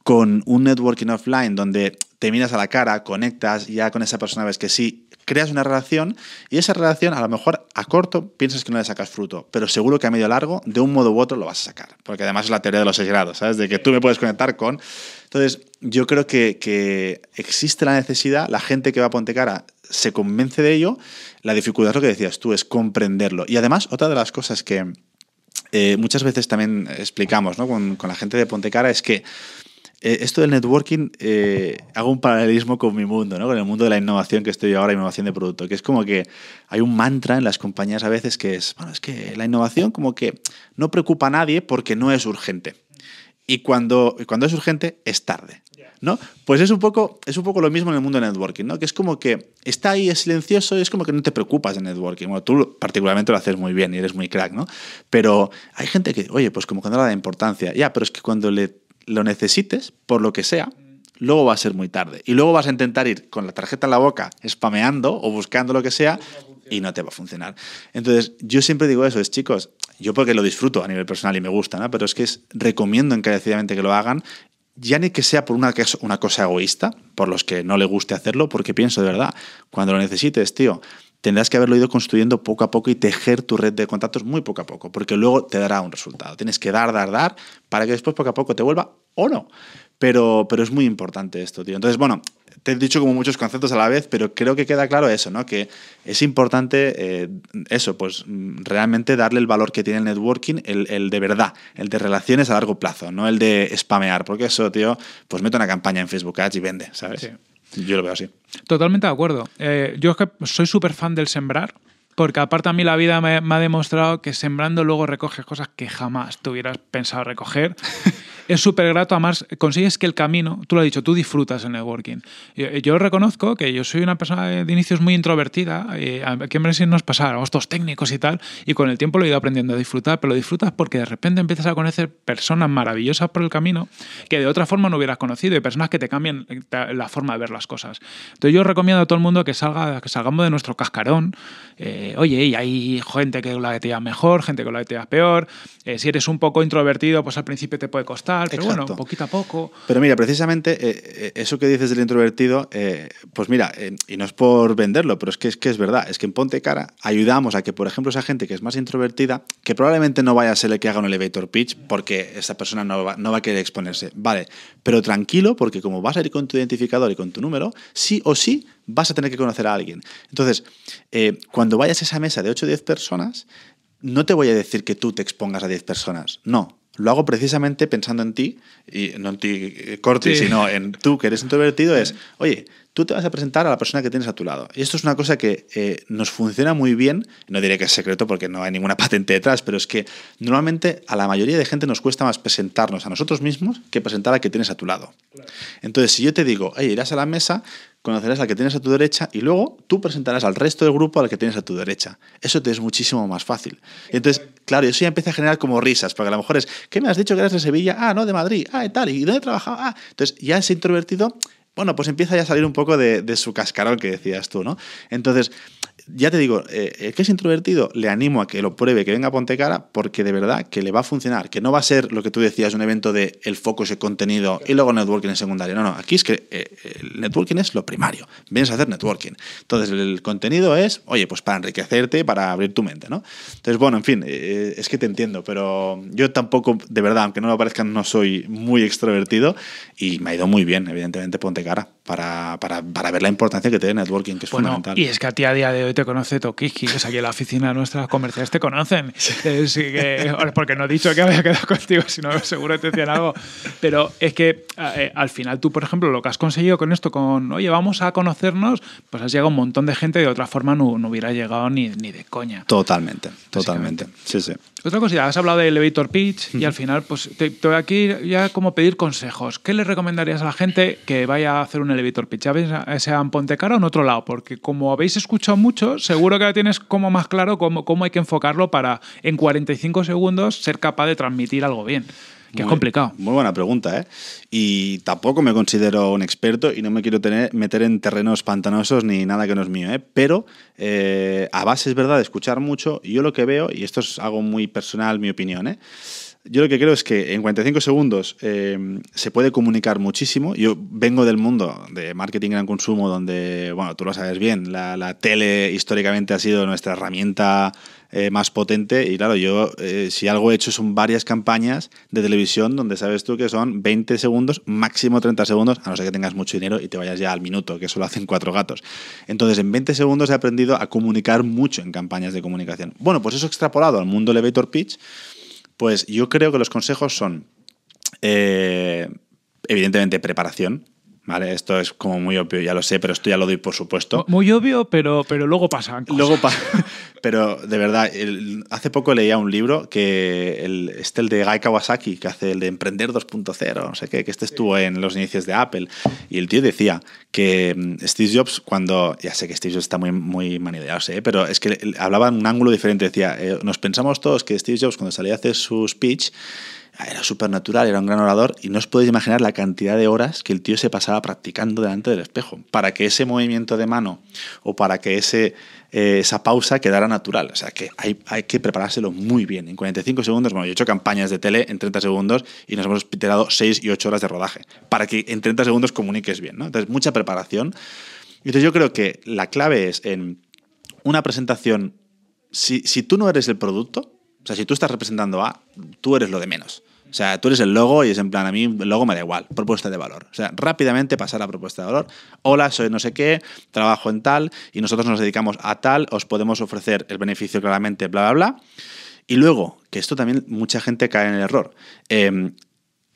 con un networking offline donde te miras a la cara, conectas, ya con esa persona ves que sí, creas una relación y esa relación a lo mejor a corto piensas que no le sacas fruto, pero seguro que a medio largo, de un modo u otro, lo vas a sacar. Porque además es la teoría de los seis grados, ¿sabes? De que tú me puedes conectar con... Entonces, yo creo que, que existe la necesidad, la gente que va a Ponte Cara se convence de ello, la dificultad es lo que decías tú, es comprenderlo. Y además, otra de las cosas que eh, muchas veces también explicamos con, la gente de Pontecara es que eh, esto del networking, eh, hago un paralelismo con mi mundo, con el mundo de la innovación que estoy ahora, innovación de producto, que es como que hay un mantra en las compañías a veces que es, bueno, es que la innovación como que no preocupa a nadie porque no es urgente. Y cuando, cuando es urgente, es tarde. ¿No? Pues es un, poco, es un poco lo mismo en el mundo del networking, ¿no? Que es como que está ahí, es silencioso y es como que no te preocupas de networking. Bueno, tú particularmente lo haces muy bien y eres muy crack, ¿no? Pero hay gente que, oye, pues como que no le da importancia. Ya, pero es que cuando le lo necesites, por lo que sea, luego va a ser muy tarde. Y luego vas a intentar ir con la tarjeta en la boca, spameando o buscando lo que sea, y no te va a funcionar. Entonces, yo siempre digo eso, es chicos, yo porque lo disfruto a nivel personal y me gusta, ¿no? pero es que es, recomiendo encarecidamente que lo hagan, ya ni que sea por una, una cosa egoísta, por los que no le guste hacerlo, porque pienso de verdad, cuando lo necesites, tío, tendrás que haberlo ido construyendo poco a poco y tejer tu red de contactos muy poco a poco, porque luego te dará un resultado. Tienes que dar, dar, dar, para que después poco a poco te vuelva o no. Pero, pero es muy importante esto, tío. Entonces, bueno, te he dicho como muchos conceptos a la vez, pero creo que queda claro eso, ¿no? Que es importante eh, eso, pues realmente darle el valor que tiene el networking, el, el, de verdad, el de relaciones a largo plazo, no el de spamear, porque eso, tío, pues meto una campaña en Facebook Ads y vende, ¿sabes? Sí. Yo lo veo así. Totalmente de acuerdo. Eh, yo es que soy súper fan del sembrar. Porque aparte a mí la vida me, me, ha demostrado que sembrando luego recoges cosas que jamás te hubieras pensado recoger. es súper grato, además consigues que el camino, tú lo has dicho, tú disfrutas el networking. Yo, reconozco que yo soy una persona de inicios muy introvertida, y aquí en Brasil nos pasa, estos técnicos y tal, y con el tiempo lo he ido aprendiendo a disfrutar, pero lo disfrutas porque de repente empiezas a conocer personas maravillosas por el camino que de otra forma no hubieras conocido y personas que te cambian la forma de ver las cosas. Entonces yo recomiendo a todo el mundo que, salga, que salgamos de nuestro cascarón. Eh, oye, y hay gente que la te mejor, gente que la te peor. Eh, si eres un poco introvertido, pues al principio te puede costar, pero Exacto. bueno, poquito a poco. Pero mira, precisamente eh, eso que dices del introvertido, eh, pues mira, eh, y no es por venderlo, pero es que, es que es verdad, es que en Ponte Cara ayudamos a que, por ejemplo, esa gente que es más introvertida, que probablemente no vaya a ser el que haga un elevator pitch, porque esa persona no va, no va a querer exponerse, vale, pero tranquilo, porque como vas a ir con tu identificador y con tu número, sí o sí vas a tener que conocer a alguien. Entonces, eh, cuando vayas a esa mesa de 8 o 10 personas, no te voy a decir que tú te expongas a 10 personas, no. Lo hago precisamente pensando en ti, y no en ti, Corti, sí. sino en tú que eres introvertido, es, oye, tú te vas a presentar a la persona que tienes a tu lado. Y esto es una cosa que eh, nos funciona muy bien, no diré que es secreto porque no hay ninguna patente detrás, pero es que normalmente a la mayoría de gente nos cuesta más presentarnos a nosotros mismos que presentar al que tienes a tu lado. Entonces, si yo te digo, oye, irás a la mesa, conocerás al que tienes a tu derecha y luego tú presentarás al resto del grupo al que tienes a tu derecha. Eso te es muchísimo más fácil. Y entonces, claro, eso ya empieza a generar como risas, porque a lo mejor es, ¿qué me has dicho que eres de Sevilla? Ah, no, de Madrid. Ah, y tal. ¿Y dónde he trabajado? Ah, entonces ya ese introvertido bueno, pues empieza ya a salir un poco de, su cascarón que decías tú, ¿no? Entonces, ya te digo, eh, el que es introvertido, le animo a que lo pruebe, que venga a Ponte Cara, porque de verdad que le va a funcionar, que no va a ser lo que tú decías, un evento de el foco es contenido y luego networking en secundario. No, no, aquí es que eh, el networking es lo primario, vienes a hacer networking. Entonces, el contenido es, oye, pues para enriquecerte, para abrir tu mente, ¿no? Entonces, bueno, en fin, eh, es que te entiendo, pero yo tampoco, de verdad, aunque no lo parezca, no soy muy extrovertido y me ha ido muy bien, evidentemente, Ponte Cara, para, para, para ver la importancia que tiene el networking, que es bueno, fundamental. Y es que a ti a día de hoy te conoce Tokiski, que es aquí en la oficina nuestras comerciales te conocen. Es que, porque no he dicho que había quedado contigo, sino seguro te decían algo. Pero es que eh, al final tú, por ejemplo, lo que has conseguido con esto, con, oye, vamos a conocernos, pues has llegado a un montón de gente de otra forma no, no hubiera llegado ni, ni de coña. Totalmente, totalmente. Sí, sí. Otra cosita, has hablado de elevator pitch y al final, pues te, te, voy aquí ya como pedir consejos. ¿Qué le recomendarías a la gente que vaya a hacer un elevator pitch? Ya sea en Ponte Cara o en otro lado, porque como habéis escuchado mucho, seguro que tienes como más claro cómo, cómo hay que enfocarlo para en 45 segundos ser capaz de transmitir algo bien. Que muy, es complicado. Muy buena pregunta, ¿eh? Y tampoco me considero un experto y no me quiero tener, meter en terrenos pantanosos ni nada que no es mío, ¿eh? Pero eh, a base es verdad de escuchar mucho, y yo lo que veo, y esto es algo muy personal, mi opinión, ¿eh? Yo lo que creo es que en 45 segundos eh, se puede comunicar muchísimo. Yo vengo del mundo de marketing gran consumo, donde, bueno, tú lo sabes bien, la, la tele históricamente ha sido nuestra herramienta eh, más potente. Y claro, yo eh, si algo he hecho son varias campañas de televisión donde sabes tú que son 20 segundos, máximo 30 segundos, a no ser que tengas mucho dinero y te vayas ya al minuto, que eso lo hacen cuatro gatos. Entonces, en 20 segundos he aprendido a comunicar mucho en campañas de comunicación. Bueno, pues eso extrapolado al mundo elevator pitch. Pues yo creo que los consejos son, eh, evidentemente, preparación. ¿Vale? Esto es como muy obvio, ya lo sé, pero esto ya lo doy por supuesto. Muy obvio, pero, pero luego pasan cosas. Luego pasa. pero de verdad, el, hace poco leía un libro que el, este el de Guy Kawasaki, que hace el de Emprender 2.0, no sé qué, que este estuvo en los inicios de Apple. Y el tío decía que mm, Steve Jobs, cuando. Ya sé que Steve Jobs está muy, muy manideado, ¿eh? pero es que hablaba en un ángulo diferente. Decía, eh, nos pensamos todos que Steve Jobs, cuando salía a hacer su speech, era súper natural, era un gran orador y no os podéis imaginar la cantidad de horas que el tío se pasaba practicando delante del espejo para que ese movimiento de mano o para que ese, eh, esa pausa quedara natural. O sea que hay, hay, que preparárselo muy bien. En 45 segundos, bueno, yo he hecho campañas de tele en 30 segundos y nos hemos tirado 6 y 8 horas de rodaje para que en 30 segundos comuniques bien. ¿no? Entonces, mucha preparación. Entonces, yo creo que la clave es en una presentación, si, si tú no eres el producto, o sea, si tú estás representando a, tú eres lo de menos. O sea, tú eres el logo y es en plan, a mí el logo me da igual, propuesta de valor. O sea, rápidamente pasar a propuesta de valor. Hola, soy no sé qué, trabajo en tal y nosotros nos dedicamos a tal, os podemos ofrecer el beneficio claramente, bla, bla, bla. Y luego, que esto también mucha gente cae en el error. Em,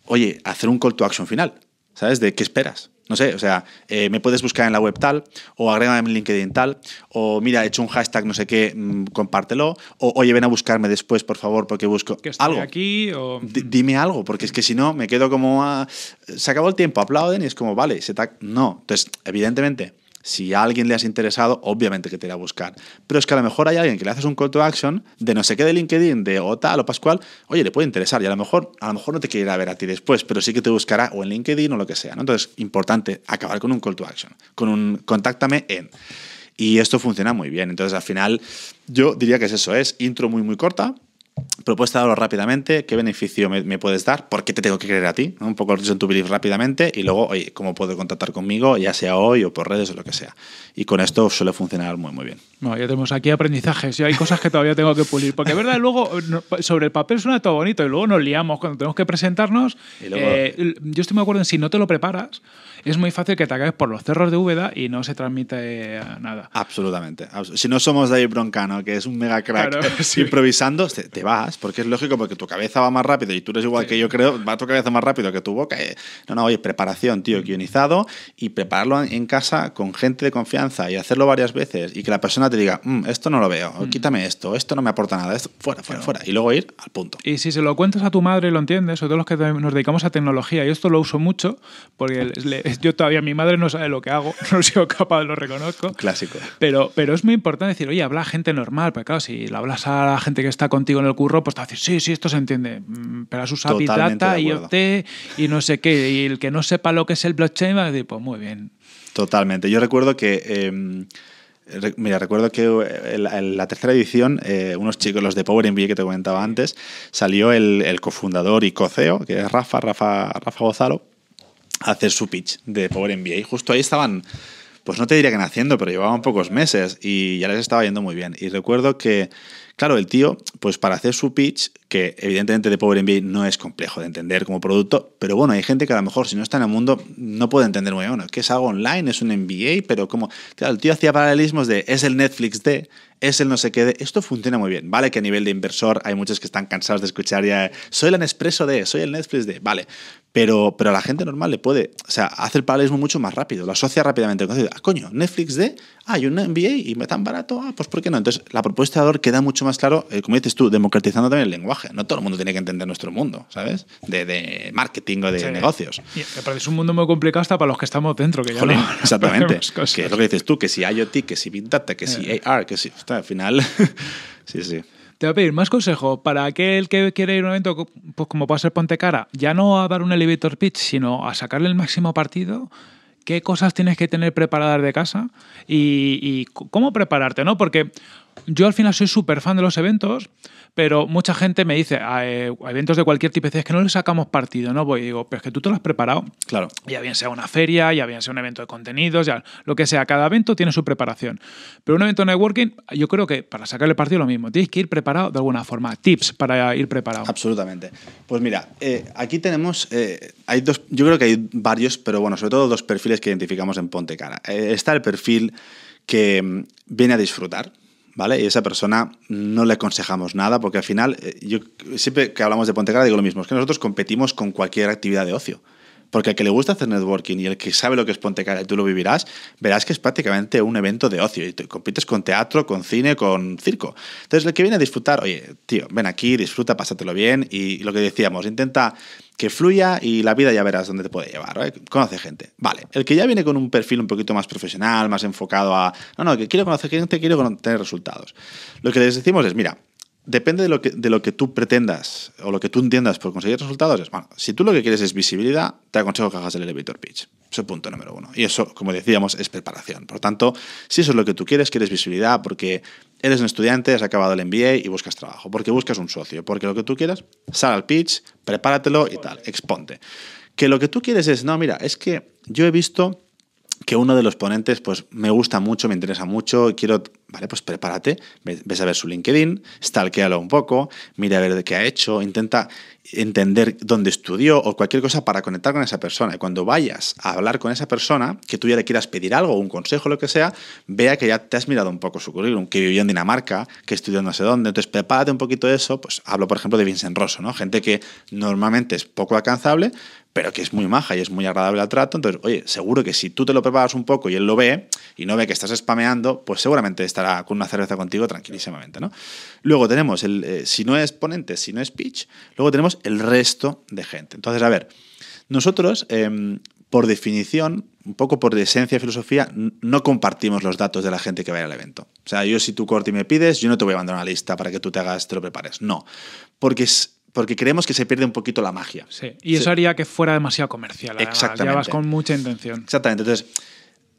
oye, hacer un call to action final. ¿Sabes? ¿De qué esperas? No sé, o sea, eh, me puedes buscar en la web tal, o agrégame en LinkedIn tal, o mira, he hecho un hashtag no sé qué, mm, compártelo, o oye, ven a buscarme después, por favor, porque busco Que estoy algo. aquí o... dime algo, porque es que si no, me quedo como, ah, se acabó el tiempo, aplauden y es como, vale, se ta- no. Entonces, evidentemente, si a alguien le has interesado, obviamente que te irá a buscar. Pero es que a lo mejor hay alguien que le haces un call to action de no sé qué de LinkedIn, de o tal o Pascual, oye, le puede interesar y a lo mejor, a lo mejor no te quiere ver a ti después, pero sí que te buscará o en LinkedIn o lo que sea. ¿no? Entonces, importante acabar con un call to action, con un contáctame en. Y esto funciona muy bien. Entonces, al final, yo diría que es eso, es intro muy, muy corta, propuesta de valor rápidamente, qué beneficio me, me puedes dar, por qué te tengo que creer a ti, ¿no? un poco el reason to believe rápidamente y luego, oye, cómo puedo contactar conmigo, ya sea hoy o por redes o lo que sea. Y con esto suele funcionar muy, muy bien. Bueno, ya tenemos aquí aprendizajes y hay cosas que todavía tengo que pulir. Porque es verdad, luego sobre el papel suena todo bonito y luego nos liamos cuando tenemos que presentarnos. Y luego- eh, yo estoy muy de acuerdo en si no te lo preparas, es muy fácil que te acabes por los cerros de Úbeda y no se transmite eh, nada. Absolutamente. Abs- Si no somos David Broncano, que es un mega crack Claro, sí. improvisando, te, te vas, porque es lógico, porque tu cabeza va más rápido y tú eres igual que yo creo, va tu cabeza más rápido que tu boca. eh. No, no, oye, preparación, tío, guionizado y prepararlo en casa con gente de confianza y hacerlo varias veces y que la persona te diga, "Mm, esto no lo veo, o quítame esto, esto no me aporta nada, esto, fuera, fuera, fuera. Y luego ir al punto. Y si se lo cuentas a tu madre, lo entiendes, sobre todo los que nos dedicamos a tecnología, y esto lo uso mucho, porque le- yo todavía, mi madre no sabe lo que hago, no sido capaz, lo reconozco. Clásico. Pero, pero es muy importante decir, oye, habla a gente normal, porque claro, si le hablas a la gente que está contigo en el curro, pues te va a decir, sí, sí, esto se entiende. Mm, Pero has usado Big Data. IoT y no sé qué. Y el que no sepa lo que es el blockchain va a decir, pues muy bien. Totalmente. Yo recuerdo que. eh, re- mira, recuerdo que en la, en la tercera edición, eh, unos chicos, los de Power MBA que te comentaba antes, salió el, el cofundador y coceo, que es Rafa, Rafa, Rafa Gozalo, a hacer su pitch de Power MBA. Y justo ahí estaban, pues no te diría que naciendo, pero llevaban pocos meses y ya les estaba yendo muy bien. Y recuerdo que, claro, el tío, pues para hacer su pitch, que evidentemente de Power MBA no es complejo de entender como producto, pero bueno, hay gente que a lo mejor si no está en el mundo no puede entender muy bien, que es algo online, es un MBA, pero como, el tío hacía paralelismos de es el Netflix de, es el no sé qué de, esto funciona muy bien, vale que a nivel de inversor hay muchos que están cansados de escuchar ya, soy el Nespresso de, soy el Netflix de, vale, pero, pero a la gente normal le puede, o sea, hace el paralelismo mucho más rápido, lo asocia rápidamente. Entonces, ah, coño, Netflix de, ah, hay un MBA y me tan barato, ah, pues ¿por qué no? Entonces, la propuesta de valor queda mucho más claro, eh, como dices tú, democratizando también el lenguaje. No todo el mundo tiene que entender nuestro mundo, ¿sabes? De, de marketing o de Sí. negocios. Y aparte es un mundo muy complicado hasta para los que estamos dentro, que ya Jolín, no- exactamente. Que es lo que dices tú, que si IoT, que si Big Data, que si AR, que si. Hostia, al final. sí, sí. Te voy a pedir más consejo para aquel que quiere ir a un evento pues como puede ser Ponte Cara, ya no a dar un elevator pitch, sino a sacarle el máximo partido. ¿Qué cosas tienes que tener preparadas de casa? Y, y cómo prepararte, ¿no? Porque yo al final soy súper fan de los eventos, pero mucha gente me dice, a, eh, a eventos de cualquier tipo, es que no le sacamos partido, ¿no? Voy y digo, pero es que tú te lo has preparado. Claro. Ya bien sea una feria, ya bien sea un evento de contenidos, ya lo que sea, cada evento tiene su preparación. Pero un evento de networking, yo creo que para sacarle partido lo mismo, tienes que ir preparado de alguna forma. Tips para ir preparado. Absolutamente. Pues mira, eh, aquí tenemos, eh, hay dos, yo creo que hay varios, pero bueno, sobre todo dos perfiles que identificamos en Ponte Cara. Eh, está el perfil que mm, viene a disfrutar, ¿vale? Y esa persona no le aconsejamos nada, porque al final, eh, yo siempre que hablamos de Ponte Cara digo lo mismo, es que nosotros competimos con cualquier actividad de ocio. Porque al que le gusta hacer networking y el que sabe lo que es Ponte Cara y tú lo vivirás, verás que es prácticamente un evento de ocio y te compites con teatro, con cine, con circo. Entonces, el que viene a disfrutar, oye, tío, ven aquí, disfruta, pásatelo bien y lo que decíamos, intenta que fluya y la vida ya verás dónde te puede llevar. ¿vale? Conoce gente. Vale, el que ya viene con un perfil un poquito más profesional, más enfocado a, no, no, que quiero conocer gente, quiero tener resultados. Lo que les decimos es, mira, depende de lo, que, de lo que tú pretendas o lo que tú entiendas por conseguir resultados. Es, bueno, si tú lo que quieres es visibilidad, te aconsejo que hagas el elevator pitch. Ese punto número uno. Y eso, como decíamos, es preparación. Por tanto, si eso es lo que tú quieres, quieres visibilidad porque eres un estudiante, has acabado el MBA y buscas trabajo, porque buscas un socio, porque lo que tú quieras, sal al pitch, prepáratelo y tal, exponte. Que lo que tú quieres es, no, mira, es que yo he visto que uno de los ponentes pues me gusta mucho, me interesa mucho, quiero, vale, pues prepárate, ves a ver su LinkedIn, stalkealo un poco, mira a ver de qué ha hecho, intenta entender dónde estudió o cualquier cosa para conectar con esa persona. Y cuando vayas a hablar con esa persona, que tú ya le quieras pedir algo, un consejo, lo que sea, vea que ya te has mirado un poco su currículum, que vivió en Dinamarca, que estudió no sé dónde. Entonces, prepárate un poquito de eso. Pues hablo, por ejemplo, de Vincent Rosso, ¿no? Gente que normalmente es poco alcanzable, pero que es muy maja y es muy agradable al trato. Entonces, oye, seguro que si tú te lo preparas un poco y él lo ve y no ve que estás spameando, pues seguramente estará con una cerveza contigo tranquilísimamente, ¿no? Luego tenemos el, eh, si no es ponente, si no es pitch, luego tenemos el resto de gente. Entonces, a ver, nosotros, em, por definición, un poco por esencia y filosofía, no compartimos los datos de la gente que vaya al evento. O sea, yo si tú corte y me pides, yo no te voy a mandar una lista para que tú te hagas, te lo prepares. No, porque es porque creemos que se pierde un poquito la magia. Sí, y eso haría que fuera demasiado comercial. Exactamente. Ya vas con mucha intención. Exactamente. Entonces,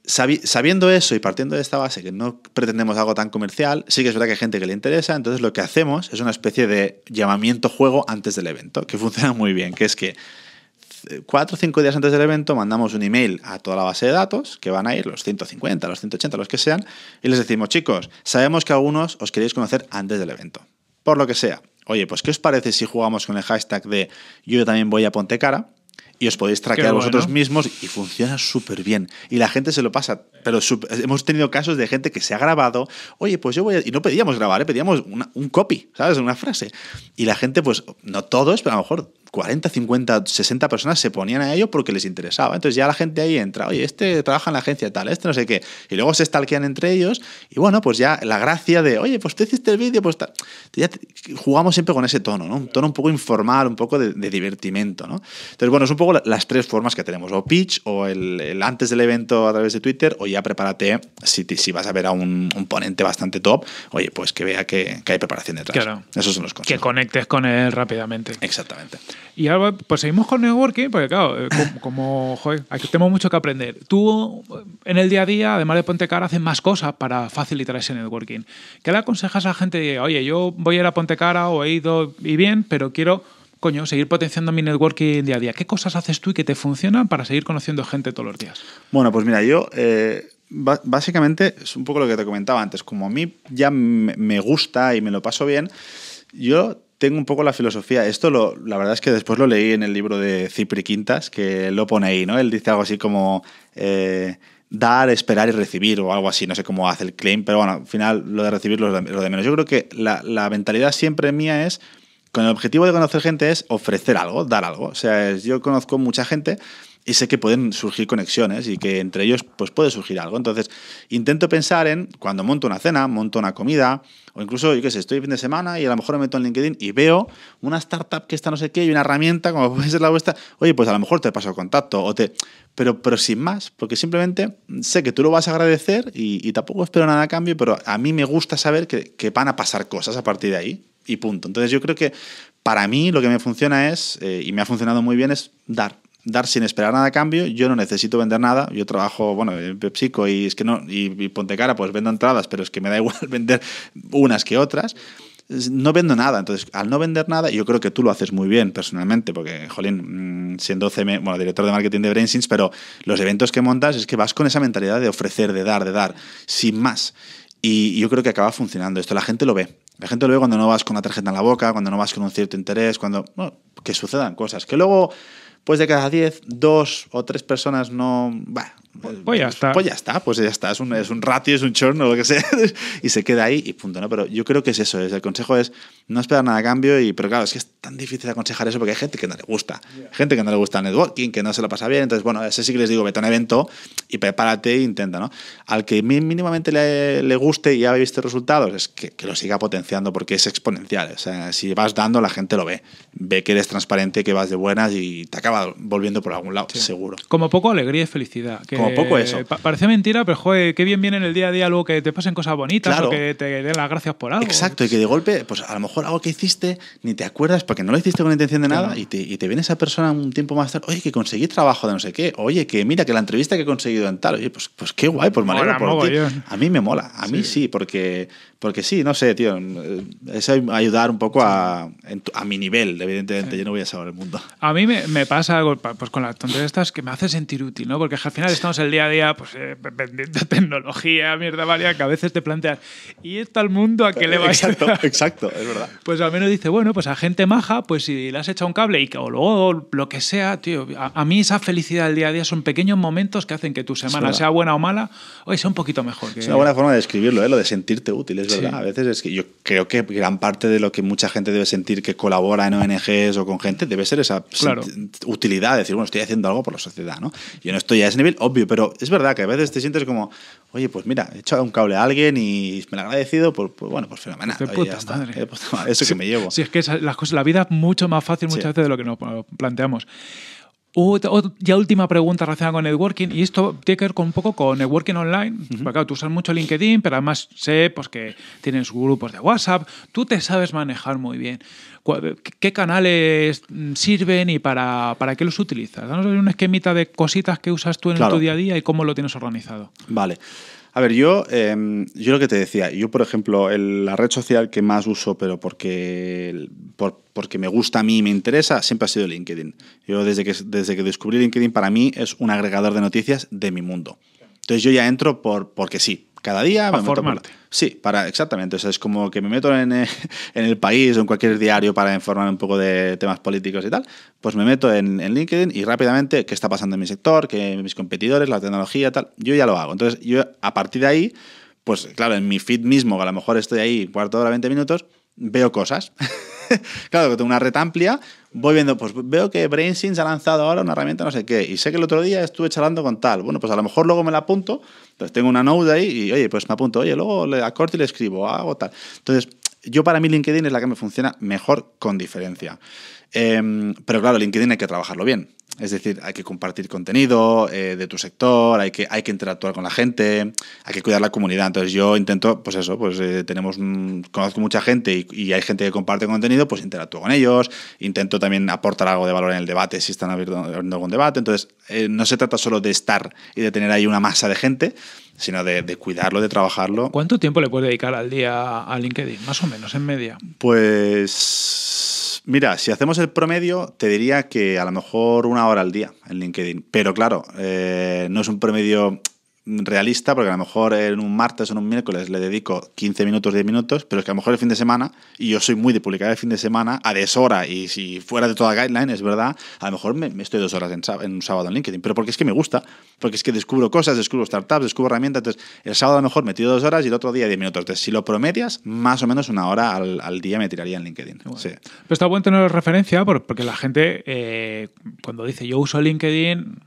sabiendo eso y partiendo de esta base que no pretendemos algo tan comercial, sí que es verdad que hay gente que le interesa, entonces lo que hacemos es una especie de llamamiento juego antes del evento, que funciona muy bien, que es que cuatro o cinco días antes del evento mandamos un email a toda la base de datos, que van a ir los 150, los 180, los que sean, y les decimos, chicos, sabemos que algunos os queréis conocer antes del evento, por lo que sea. Oye, pues ¿qué os parece si jugamos con el hashtag de yo también voy a Pontecara? Y os podéis traquear vosotros mismos y funciona súper bien. Y la gente se lo pasa, pero hemos tenido casos de gente que se ha grabado, oye, pues yo voy a... Y no pedíamos grabar, ¿eh? pedíamos un copy, ¿sabes? Una frase. Y la gente, pues, no todos, pero a lo mejor 40, 50, 60 personas se ponían a ello porque les interesaba. Entonces ya la gente ahí entra, oye, este trabaja en la agencia tal, este no sé qué. Y luego se stalkean entre ellos y bueno, pues ya la gracia de, oye, pues tú hiciste el vídeo, pues ya jugamos siempre con ese tono, ¿no? Un tono un poco informal, un poco de, divertimento, ¿no? Entonces, bueno, es un poco las tres formas que tenemos, o pitch, o el, antes del evento a través de Twitter, o ya prepárate, si, si vas a ver a un, ponente bastante top, oye, pues que vea que, hay preparación detrás. Claro. Esos son los consejos. Que conectes con él rápidamente. Exactamente. Y ahora, pues seguimos con networking, porque claro, eh, como, joder, aquí tenemos mucho que aprender. Tú, en el día a día, además de Ponte Cara, haces más cosas para facilitar ese networking. ¿Qué le aconsejas a la gente? Oye, yo voy a ir a Ponte Cara o he ido y bien, pero quiero, coño, seguir potenciando mi networking día a día. ¿Qué cosas haces tú y que te funcionan para seguir conociendo gente todos los días? Bueno, pues mira, yo... Eh, básicamente es un poco lo que te comentaba antes. Como a mí ya me gusta y me lo paso bien, yo tengo un poco la filosofía. Esto lo, la verdad es que después lo leí en el libro de Cipri Quintas, que lo pone ahí, ¿no? Él dice algo así como eh, dar, esperar y recibir, o algo así, no sé cómo hace el claim, pero bueno, al final lo de recibir lo de, menos. Yo creo que la, la, mentalidad siempre mía es, con el objetivo de conocer gente es ofrecer algo, dar algo. O sea, yo conozco mucha gente y sé que pueden surgir conexiones y que entre ellos pues puede surgir algo. Entonces, intento pensar en cuando monto una cena, monto una comida, o incluso, yo qué sé, estoy fin de semana y a lo mejor me meto en LinkedIn y veo una startup que está no sé qué y una herramienta como puede ser la vuestra, oye, pues a lo mejor te paso contacto, o te... Pero, pero sin más, porque simplemente sé que tú lo vas a agradecer y, tampoco espero nada a cambio, pero a mí me gusta saber que, que, van a pasar cosas a partir de ahí y punto. Entonces yo creo que para mí lo que me funciona es, eh, y me ha funcionado muy bien, es dar dar sin esperar nada a cambio. Yo no necesito vender nada. Yo trabajo, bueno, en PepsiCo y es que no, y, ponte cara, pues vendo entradas, pero es que me da igual vender unas que otras. No vendo nada. Entonces, al no vender nada, yo creo que tú lo haces muy bien personalmente, porque, jolín, mm, siendo CM, bueno, director de marketing de BrainSins, pero los eventos que montas es que vas con esa mentalidad de ofrecer, de dar, de dar, sin más. Y yo creo que acaba funcionando esto. La gente lo ve. La gente lo ve cuando no vas con la tarjeta en la boca, cuando no vas con un cierto interés, cuando. Bueno, que sucedan cosas. Que luego pues de cada 10, dos o tres personas no... pues ya está. Pues ya está, pues ya está. Es un, es un ratio, es un churn o lo que sea. y se queda ahí y punto, ¿no? Pero yo creo que es eso. Es, el consejo es no esperar nada a cambio. Y, pero claro, es que es tan difícil aconsejar eso porque hay gente que no le gusta. Gente que no le gusta el networking, que no se lo pasa bien. Entonces, bueno, ese sí que les digo, vete a un evento y prepárate e intenta, ¿no? Al que mínimamente le, le guste y ha visto resultados, es que, que, lo siga potenciando porque es exponencial. O sea, si vas dando, la gente lo ve. Ve que eres transparente, que vas de buenas y te acaba volviendo por algún lado, seguro. Como poco alegría y felicidad. Como poco eso. parece mentira, pero joder, qué bien viene en el día a día luego que te pasen cosas bonitas o que te den las gracias por algo. Exacto, y que de golpe, pues a lo mejor algo que hiciste ni te acuerdas porque no lo hiciste con intención de nada y, te, y, te, viene esa persona un tiempo más tarde, oye, que conseguí trabajo de no sé qué, oye, que mira, que la entrevista que he conseguido en tal, oye, pues, pues qué guay, pues me alegro por ti. A mí me mola, a mí sí, porque, Porque sí, no sé, tío, es ayudar un poco a, a mi nivel, evidentemente, yo no voy a saber el mundo. A mí me, me, pasa algo pues con las tonterías estas que me hace sentir útil, ¿no? Porque al final estamos el día a día pues, eh, vendiendo tecnología, mierda varia, que a veces te planteas, ¿y está el mundo a qué le va a Exacto, exacto, es verdad. Pues al menos dice, bueno, pues a gente maja, pues si le has echado un cable y, o luego lo que sea, tío, a, mí esa felicidad del día a día son pequeños momentos que hacen que tu semana sea buena o mala, hoy sea un poquito mejor. Que... Es una buena forma de describirlo, ¿eh? lo de sentirte útil, es verdad. A veces es que yo creo que gran parte de lo que mucha gente debe sentir que colabora en ONGs o con gente debe ser esa utilidad, decir, bueno, estoy haciendo algo por la sociedad, ¿no? Yo no estoy a ese nivel, obvio, pero es verdad que a veces te sientes como, oye, pues mira, he echado un cable a alguien y me lo ha agradecido, pues, pues bueno, pues fenomenal. Eso que me llevo. Sí, es que las cosas, la vida es mucho más fácil muchas veces de lo que nos planteamos. Ya última pregunta relacionada con networking, y esto tiene que ver con un poco con networking online. Porque claro, tú usas mucho LinkedIn, pero además sé pues, que tienes grupos de WhatsApp, tú te sabes manejar muy bien. ¿Qué canales sirven y para, para qué los utilizas? Danos un esquemita de cositas que usas tú en tu día a día y cómo lo tienes organizado. Vale. A ver, yo, em, yo lo que te decía, yo por ejemplo, la red social que más uso, pero porque, porque me gusta a mí y me interesa, siempre ha sido LinkedIn. Yo desde que, desde que descubrí LinkedIn, para mí es un agregador de noticias de mi mundo. Entonces yo ya entro por, porque sí, cada día. Para formarte. sí, para, exactamente. O sea, es como que me meto en, eh, en, el país o en cualquier diario para informar un poco de temas políticos y tal. Pues me meto en, en, LinkedIn y rápidamente qué está pasando en mi sector, qué mis competidores, la tecnología, tal. Yo ya lo hago. Entonces, yo a partir de ahí, pues claro, en mi feed mismo, que a lo mejor estoy ahí cuarto de hora, 20 minutos, veo cosas. claro, que tengo una red amplia, voy viendo, pues veo que BrainSense ha lanzado ahora una herramienta no sé qué, y sé que el otro día estuve charlando con tal. Bueno, pues a lo mejor luego me la apunto, pues tengo una node ahí y, oye, pues me apunto, oye, luego le acorto y le escribo, hago tal. Entonces, yo para mí LinkedIn es la que me funciona mejor con diferencia. Em, pero claro, LinkedIn hay que trabajarlo bien. Es decir, hay que compartir contenido eh, de tu sector, hay que, hay que interactuar con la gente, hay que cuidar la comunidad. Entonces yo intento, pues eso, pues eh, tenemos, conozco mucha gente y, hay gente que comparte contenido, pues interactúo con ellos, intento también aportar algo de valor en el debate si están abriendo, algún debate. Entonces eh, no se trata solo de estar y de tener ahí una masa de gente, sino de, de, cuidarlo, de trabajarlo. ¿Cuánto tiempo le puedes dedicar al día a LinkedIn, más o menos, en media? Pues Mira, si hacemos el promedio, te diría que a lo mejor una hora al día en LinkedIn. Pero claro, eh, no es un promedio realista, porque a lo mejor en un martes o en un miércoles le dedico 15 minutos, 10 minutos, pero es que a lo mejor el fin de semana, y yo soy muy de publicar el fin de semana a deshora, y si fuera de toda guideline, es verdad, a lo mejor me, estoy dos horas en, en, un sábado en LinkedIn, pero porque es que me gusta, porque es que descubro cosas, descubro startups, descubro herramientas, entonces el sábado a lo mejor me tiro dos horas y el otro día 10 minutos. Entonces, si lo promedias, más o menos una hora al, al día me tiraría en LinkedIn. Sí. Pero está bueno tener referencia porque la gente, eh, cuando dice yo uso LinkedIn,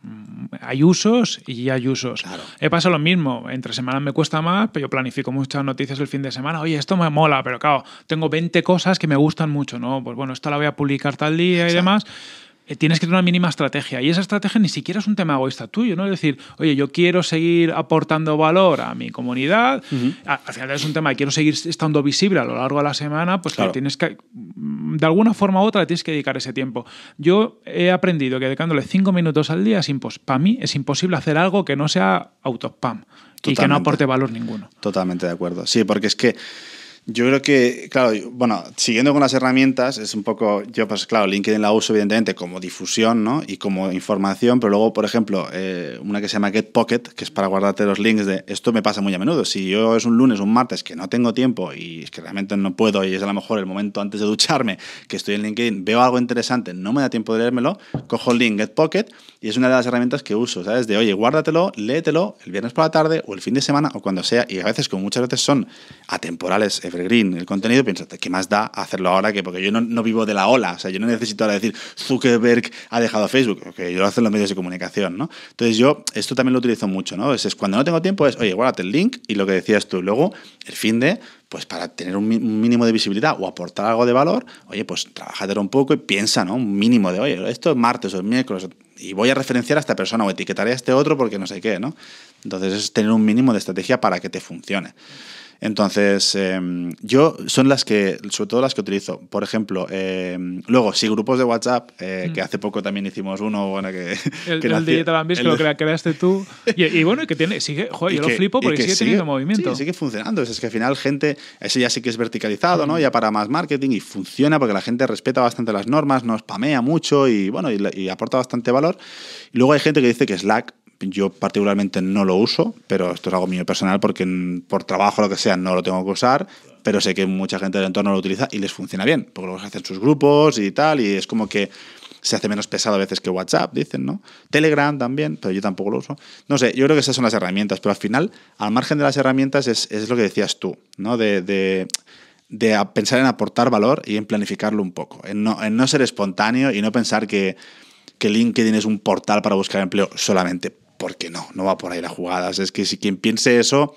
hay usos y hay usos. Claro. He pasado lo mismo. Entre semanas me cuesta más, pero yo planifico muchas noticias el fin de semana. Oye, esto me mola, pero claro, tengo 20 cosas que me gustan mucho, ¿no? Pues bueno, esta la voy a publicar tal día y demás. Eh, tienes que tener una mínima estrategia. Y esa estrategia ni siquiera es un tema egoísta tuyo, ¿no? Es decir, oye, yo quiero seguir aportando valor a mi comunidad. Al final es un tema de quiero seguir estando visible a lo largo de la semana, pues tienes que, mm, de alguna forma u otra, tienes que dedicar ese tiempo. Yo he aprendido que dedicándole cinco minutos al día, es para mí es imposible hacer algo que no sea auto-spam y que no aporte valor ninguno. Totalmente de acuerdo. Sí, porque es que yo creo que, claro, bueno, siguiendo con las herramientas, es un poco, yo pues claro, LinkedIn la uso evidentemente como difusión, ¿no? Y como información, pero luego, por ejemplo, eh, una que se llama Get Pocket, que es para guardarte los links de, esto me pasa muy a menudo, si yo es un lunes un martes que no tengo tiempo y es que realmente no puedo y es a lo mejor el momento antes de ducharme que estoy en LinkedIn, veo algo interesante, no me da tiempo de leérmelo, cojo el link Get Pocket y es una de las herramientas que uso, ¿sabes? De, oye, guárdatelo, léetelo el viernes por la tarde o el fin de semana o cuando sea, y a veces, como muchas veces son atemporales, evergreen, el contenido, piensas, ¿qué más da hacerlo ahora? que Porque yo no, vivo de la ola, o sea, yo no necesito ahora decir, Zuckerberg ha dejado Facebook, que yo lo hacen los medios de comunicación, ¿no? Entonces yo esto también lo utilizo mucho, ¿no? Es, cuando no tengo tiempo es, oye, guárdate el link y lo que decías tú, luego el fin de pues para tener un mínimo de visibilidad o aportar algo de valor, oye, pues trabajadero un poco y piensa, ¿no? Un mínimo de, oye, esto es martes o es miércoles, y voy a referenciar a esta persona o etiquetaré a este otro porque no sé qué, ¿no? Entonces es tener un mínimo de estrategia para que te funcione. Entonces, em, yo son las que, sobre todo las que utilizo. Por ejemplo, em, luego, sí, grupos de WhatsApp, eh, Mm. que hace poco también hicimos uno, bueno, que... El, que el nació- Digital Ambis, que lo de- cre- creaste tú. Y, y bueno, y que tiene, sigue, joder, yo que- lo flipo porque que sigue, teniendo movimiento. Sí, sigue funcionando. Es que al final gente, eso ya sí que es verticalizado, ¿no? Ya para más marketing y funciona porque la gente respeta bastante las normas, no spamea mucho y bueno, y aporta bastante valor. Y luego hay gente que dice que Slack, yo particularmente no lo uso, pero esto es algo mío personal porque por trabajo o lo que sea no lo tengo que usar, pero sé que mucha gente del entorno lo utiliza y les funciona bien, porque luego se hacen sus grupos y tal, y es como que se hace menos pesado a veces que WhatsApp, dicen, ¿no? Telegram también, pero yo tampoco lo uso. No sé, yo creo que esas son las herramientas, pero al final, al margen de las herramientas, es, es lo que decías tú, ¿no? De, de, de pensar en aportar valor y en planificarlo un poco, en no, en no ser espontáneo y no pensar que, que LinkedIn es un portal para buscar empleo solamente porque no, no va por ahí las jugadas. Es que si quien piense eso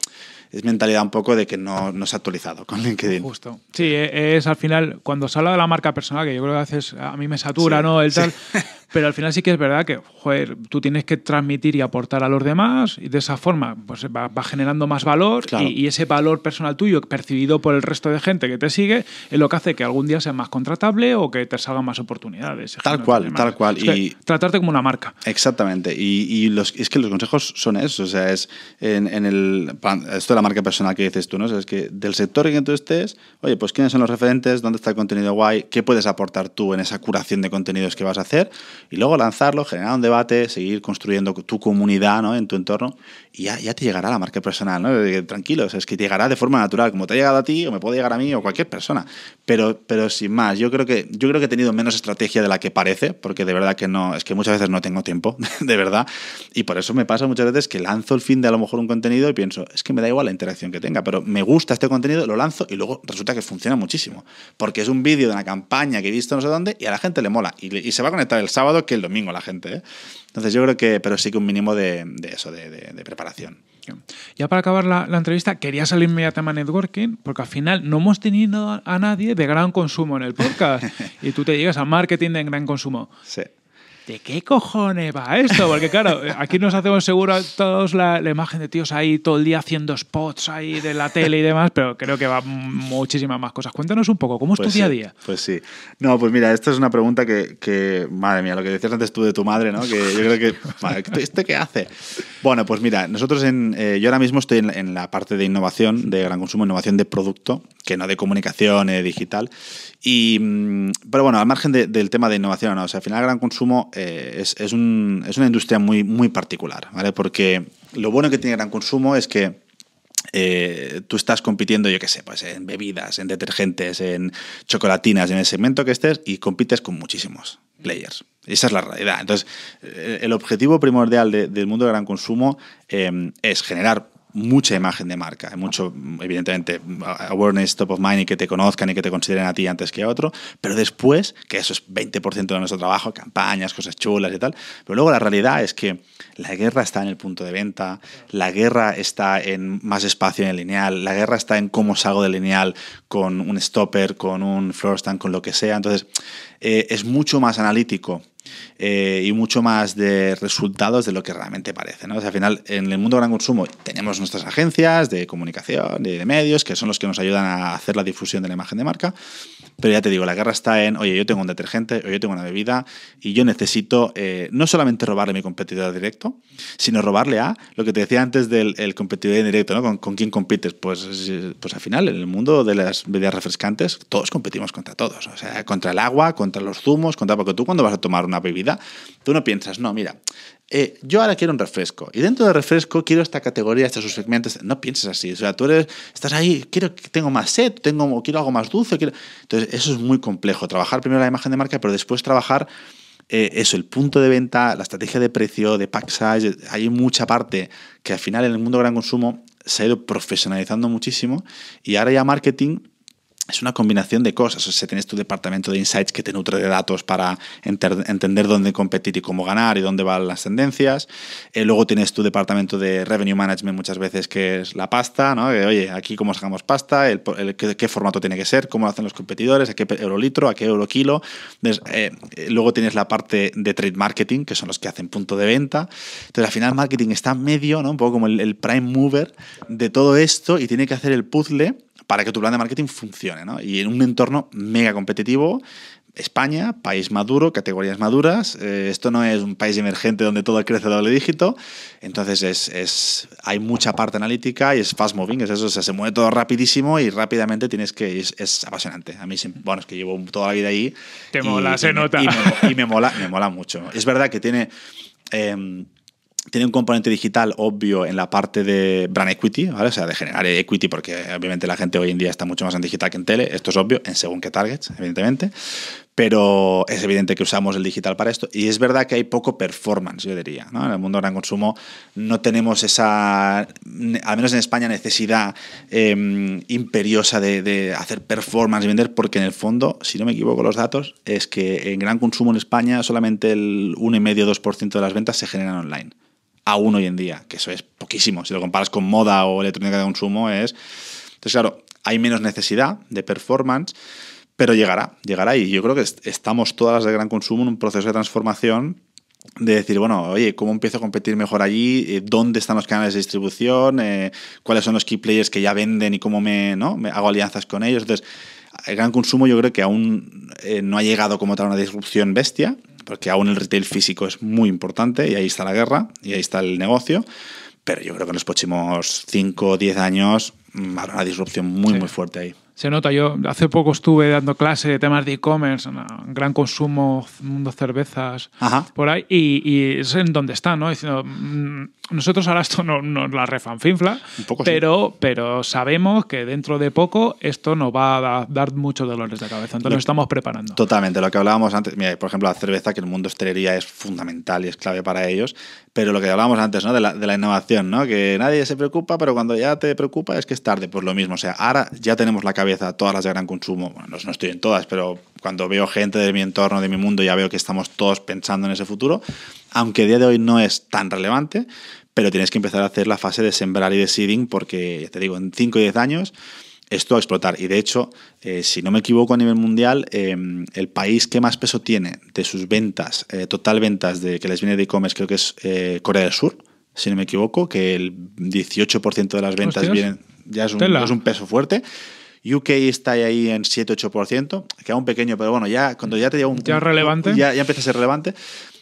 es mentalidad un poco de que no, no se ha actualizado con LinkedIn. Justo. Sí, e- es al final, cuando se habla de la marca personal, que yo creo que a veces a mí me satura, Sí, ¿no? El sí. Pero al final sí que es verdad que, joder, tú tienes que transmitir y aportar a los demás y de esa forma pues va, va generando más valor Claro. y, y ese valor personal tuyo percibido por el resto de gente que te sigue es lo que hace que algún día sea más contratable o que te salgan más oportunidades. Tal cual, tal cual. Es Y- tratarte como una marca. Exactamente. Y, y los, es que los consejos son eso. O sea, es en, en el. Esto de la marca personal que dices tú, ¿no? O sea, es que del sector en que tú estés, oye, pues quiénes son los referentes, dónde está el contenido guay, qué puedes aportar tú en esa curación de contenidos que vas a hacer, y luego lanzarlo, generar un debate, seguir construyendo tu comunidad, ¿no? En tu entorno, y ya, ya te llegará la marca personal, ¿no? De que, Tranquilos, es que te llegará de forma natural, como te ha llegado a ti, o me puede llegar a mí, o cualquier persona. Pero, pero sin más, yo creo que yo creo que he tenido menos estrategia de la que parece, porque de verdad que no, es que muchas veces no tengo tiempo, de verdad, y por eso me pasa muchas veces que lanzo el fin de a lo mejor un contenido y pienso, es que me da igual la interacción que tenga, pero me gusta este contenido, lo lanzo y luego resulta que funciona muchísimo, porque es un vídeo de una campaña que he visto no sé dónde y a la gente le mola, y, y se va a conectar el sábado que el domingo la gente, ¿eh? Entonces yo creo que, pero sí que un mínimo de, de eso, de, de- de preparación. Ya para acabar la, la entrevista, quería salirme a tema networking, porque al final no hemos tenido a nadie de gran consumo en el podcast. y tú te llegas a marketing de gran consumo. Sí. ¿De qué cojones va esto? Porque claro, aquí nos hacemos seguro todos la, la imagen de tíos ahí todo el día haciendo spots ahí de la tele y demás, pero creo que va muchísimas más cosas. Cuéntanos un poco, ¿cómo es Pues tu día a día? Pues sí. No, pues mira, esta es una pregunta que, que, madre mía, lo que decías antes tú de tu madre, ¿no? Que yo creo que, madre, ¿este qué hace? Bueno, pues mira, nosotros en, eh, yo ahora mismo estoy en, la- en la parte de innovación, de gran consumo, innovación de producto, que no de comunicación eh, digital. Y, mm, pero bueno, al margen de- del tema de innovación, ¿no? o sea, al final gran consumo eh, es, es, un- es una industria muy, muy particular, ¿vale? Porque lo bueno que tiene gran consumo es que eh, tú estás compitiendo, yo qué sé, pues en bebidas, en detergentes, en chocolatinas, en el segmento que estés y compites con muchísimos players. Esa es la realidad. Entonces, eh, el objetivo primordial de- del mundo de gran consumo es generar mucha imagen de marca, mucho, evidentemente, awareness, top of mind y que te conozcan y que te consideren a ti antes que a otro, pero después, que eso es 20% de nuestro trabajo, campañas, cosas chulas y tal, pero luego la realidad es que la guerra está en el punto de venta, la guerra está en más espacio en el lineal, la guerra está en cómo salgo del lineal con un stopper, con un floor stand, con lo que sea, entonces eh, es mucho más analítico eh, y mucho más de resultados de lo que realmente parece. ¿no? O sea, al final, en el mundo gran consumo tenemos nuestras agencias de comunicación de medios, que son los que nos ayudan a hacer la difusión de la imagen de marca. Pero ya te digo, la guerra está en, oye, yo tengo un detergente, o yo tengo una bebida, y yo necesito eh, no solamente robarle a mi competidor directo, sino robarle a lo que te decía antes del el competidor indirecto, ¿no? ¿Con, con quién compites? Pues, pues al final, en el mundo de las bebidas refrescantes, todos competimos contra todos. O sea, contra el agua, contra los zumos, contra. Porque tú cuando vas a tomar una bebida, tú no piensas, no, mira, eh, yo ahora quiero un refresco y dentro del refresco quiero esta categoría, estos subsegmentos. No pienses así. O sea, tú eres, estás ahí, quiero, tengo más sed, tengo, quiero algo más dulce. Entonces, eso es muy complejo. Trabajar primero la imagen de marca, pero después trabajar eh, eso, el punto de venta, la estrategia de precio, de pack size. Hay mucha parte que al final en el mundo gran consumo se ha ido profesionalizando muchísimo y ahora ya marketing es una combinación de cosas. O sea, tienes tu departamento de insights que te nutre de datos para entender dónde competir y cómo ganar y dónde van las tendencias. Eh, luego tienes tu departamento de revenue management muchas veces que es la pasta, ¿no? oye, aquí cómo sacamos pasta, el, qué, formato tiene que ser, cómo lo hacen los competidores, a qué eurolitro, a qué eurokilo. Eh, luego tienes la parte de trade marketing, que son los que hacen punto de venta. Entonces, al final marketing está medio, ¿no? Un poco como el prime mover de todo esto y tiene que hacer el puzzle para que tu plan de marketing funcione. ¿no? Y en un entorno mega competitivo, España, país maduro, categorías maduras. Eh, esto no es un país emergente donde todo crece a doble dígito. Entonces es, es, hay mucha parte analítica y es fast moving, es eso, se mueve todo rapidísimo y rápidamente tienes que. Es, es apasionante. A mí, bueno, es que llevo toda la vida ahí. Te mola, se nota. Y, me, mola, me mola mucho. Es verdad que tiene. Em, tiene un componente digital obvio en la parte de brand equity, ¿vale? O sea, de generar equity, porque obviamente la gente hoy en día está mucho más en digital que en tele. Esto es obvio, en según qué targets, evidentemente. Pero es evidente que usamos el digital para esto. Y es verdad que hay poco performance, yo diría. ¿no? En el mundo del gran consumo no tenemos esa, al menos en España, necesidad em, imperiosa de, de, hacer performance y vender, porque en el fondo, si no me equivoco los datos, es que en gran consumo en España solamente el 1,5-2% de las ventas se generan online aún hoy en día, que eso es poquísimo. Si lo comparas con moda o electrónica de consumo, es. Entonces, claro, hay menos necesidad de performance, pero llegará, llegará. Y yo creo que estamos todas las de gran consumo en un proceso de transformación de decir, bueno, oye, ¿cómo empiezo a competir mejor allí? Eh, ¿Dónde están los canales de distribución? Eh, ¿Cuáles son los key players que ya venden y cómo me, ¿no? me hago alianzas con ellos? Entonces, el gran consumo yo creo que aún eh, no ha llegado como tal una disrupción bestia, porque aún el retail físico es muy importante y ahí está la guerra y ahí está el negocio. Pero yo creo que en los próximos 5 o 10 años mm, habrá una disrupción muy, muy fuerte ahí se nota. Yo hace poco estuve dando clase de temas de e-commerce, gran consumo, mundo cervezas, por ahí, y, es en donde está, ¿no? Diciendo, mm, nosotros ahora esto no nos la refanfinfla, pero, pero sabemos que dentro de poco esto nos va a dar muchos dolores de cabeza. Entonces nos estamos preparando. Totalmente, lo que hablábamos antes, mira, por ejemplo, la cerveza, que el mundo hostelería es fundamental y es clave para ellos, pero lo que hablábamos antes, ¿no? De la, de la innovación, ¿no? Que nadie se preocupa, pero cuando ya te preocupa es que es tarde. Pues lo mismo, o sea, ahora ya tenemos la cabeza todas las de gran consumo. Bueno, no, estoy en todas, pero cuando veo gente de mi entorno, de mi mundo, ya veo que estamos todos pensando en ese futuro, aunque a día de hoy no es tan relevante, pero tienes que empezar a hacer la fase de sembrar y de seeding porque, ya te digo, en 5 y 10 años esto va a explotar. Y de hecho, eh, si no me equivoco a nivel mundial, eh, el país que más peso tiene de sus ventas, eh, total ventas de que les viene de e-commerce, creo que es Corea del Sur, si no me equivoco, que el 18% de las ventas vienen, ya es un, es un, peso fuerte. UK está ahí en 7-8%, queda un pequeño, pero bueno, ya cuando ya te llega un... Ya relevante. Ya, ya empieza a ser relevante.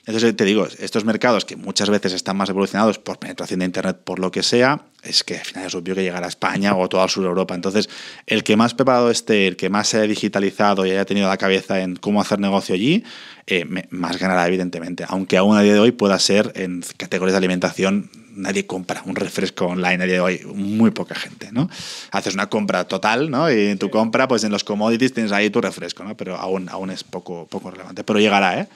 Entonces te digo, estos mercados que muchas veces están más evolucionados por penetración de Internet, por lo que sea, es que al final es obvio que llegará a España o a toda el sur de Europa. Entonces, el que más preparado esté, el que más se haya digitalizado y haya tenido la cabeza en cómo hacer negocio allí, eh, más ganará evidentemente. Aunque aún a día de hoy pueda ser en categorías de alimentación nadie compra un refresco online a día de hoy, muy poca gente, ¿no? Haces una compra total, ¿no? Y en tu compra, pues en los commodities tienes ahí tu refresco, ¿no? Pero aún, aún es poco, poco relevante. Pero llegará, ¿eh?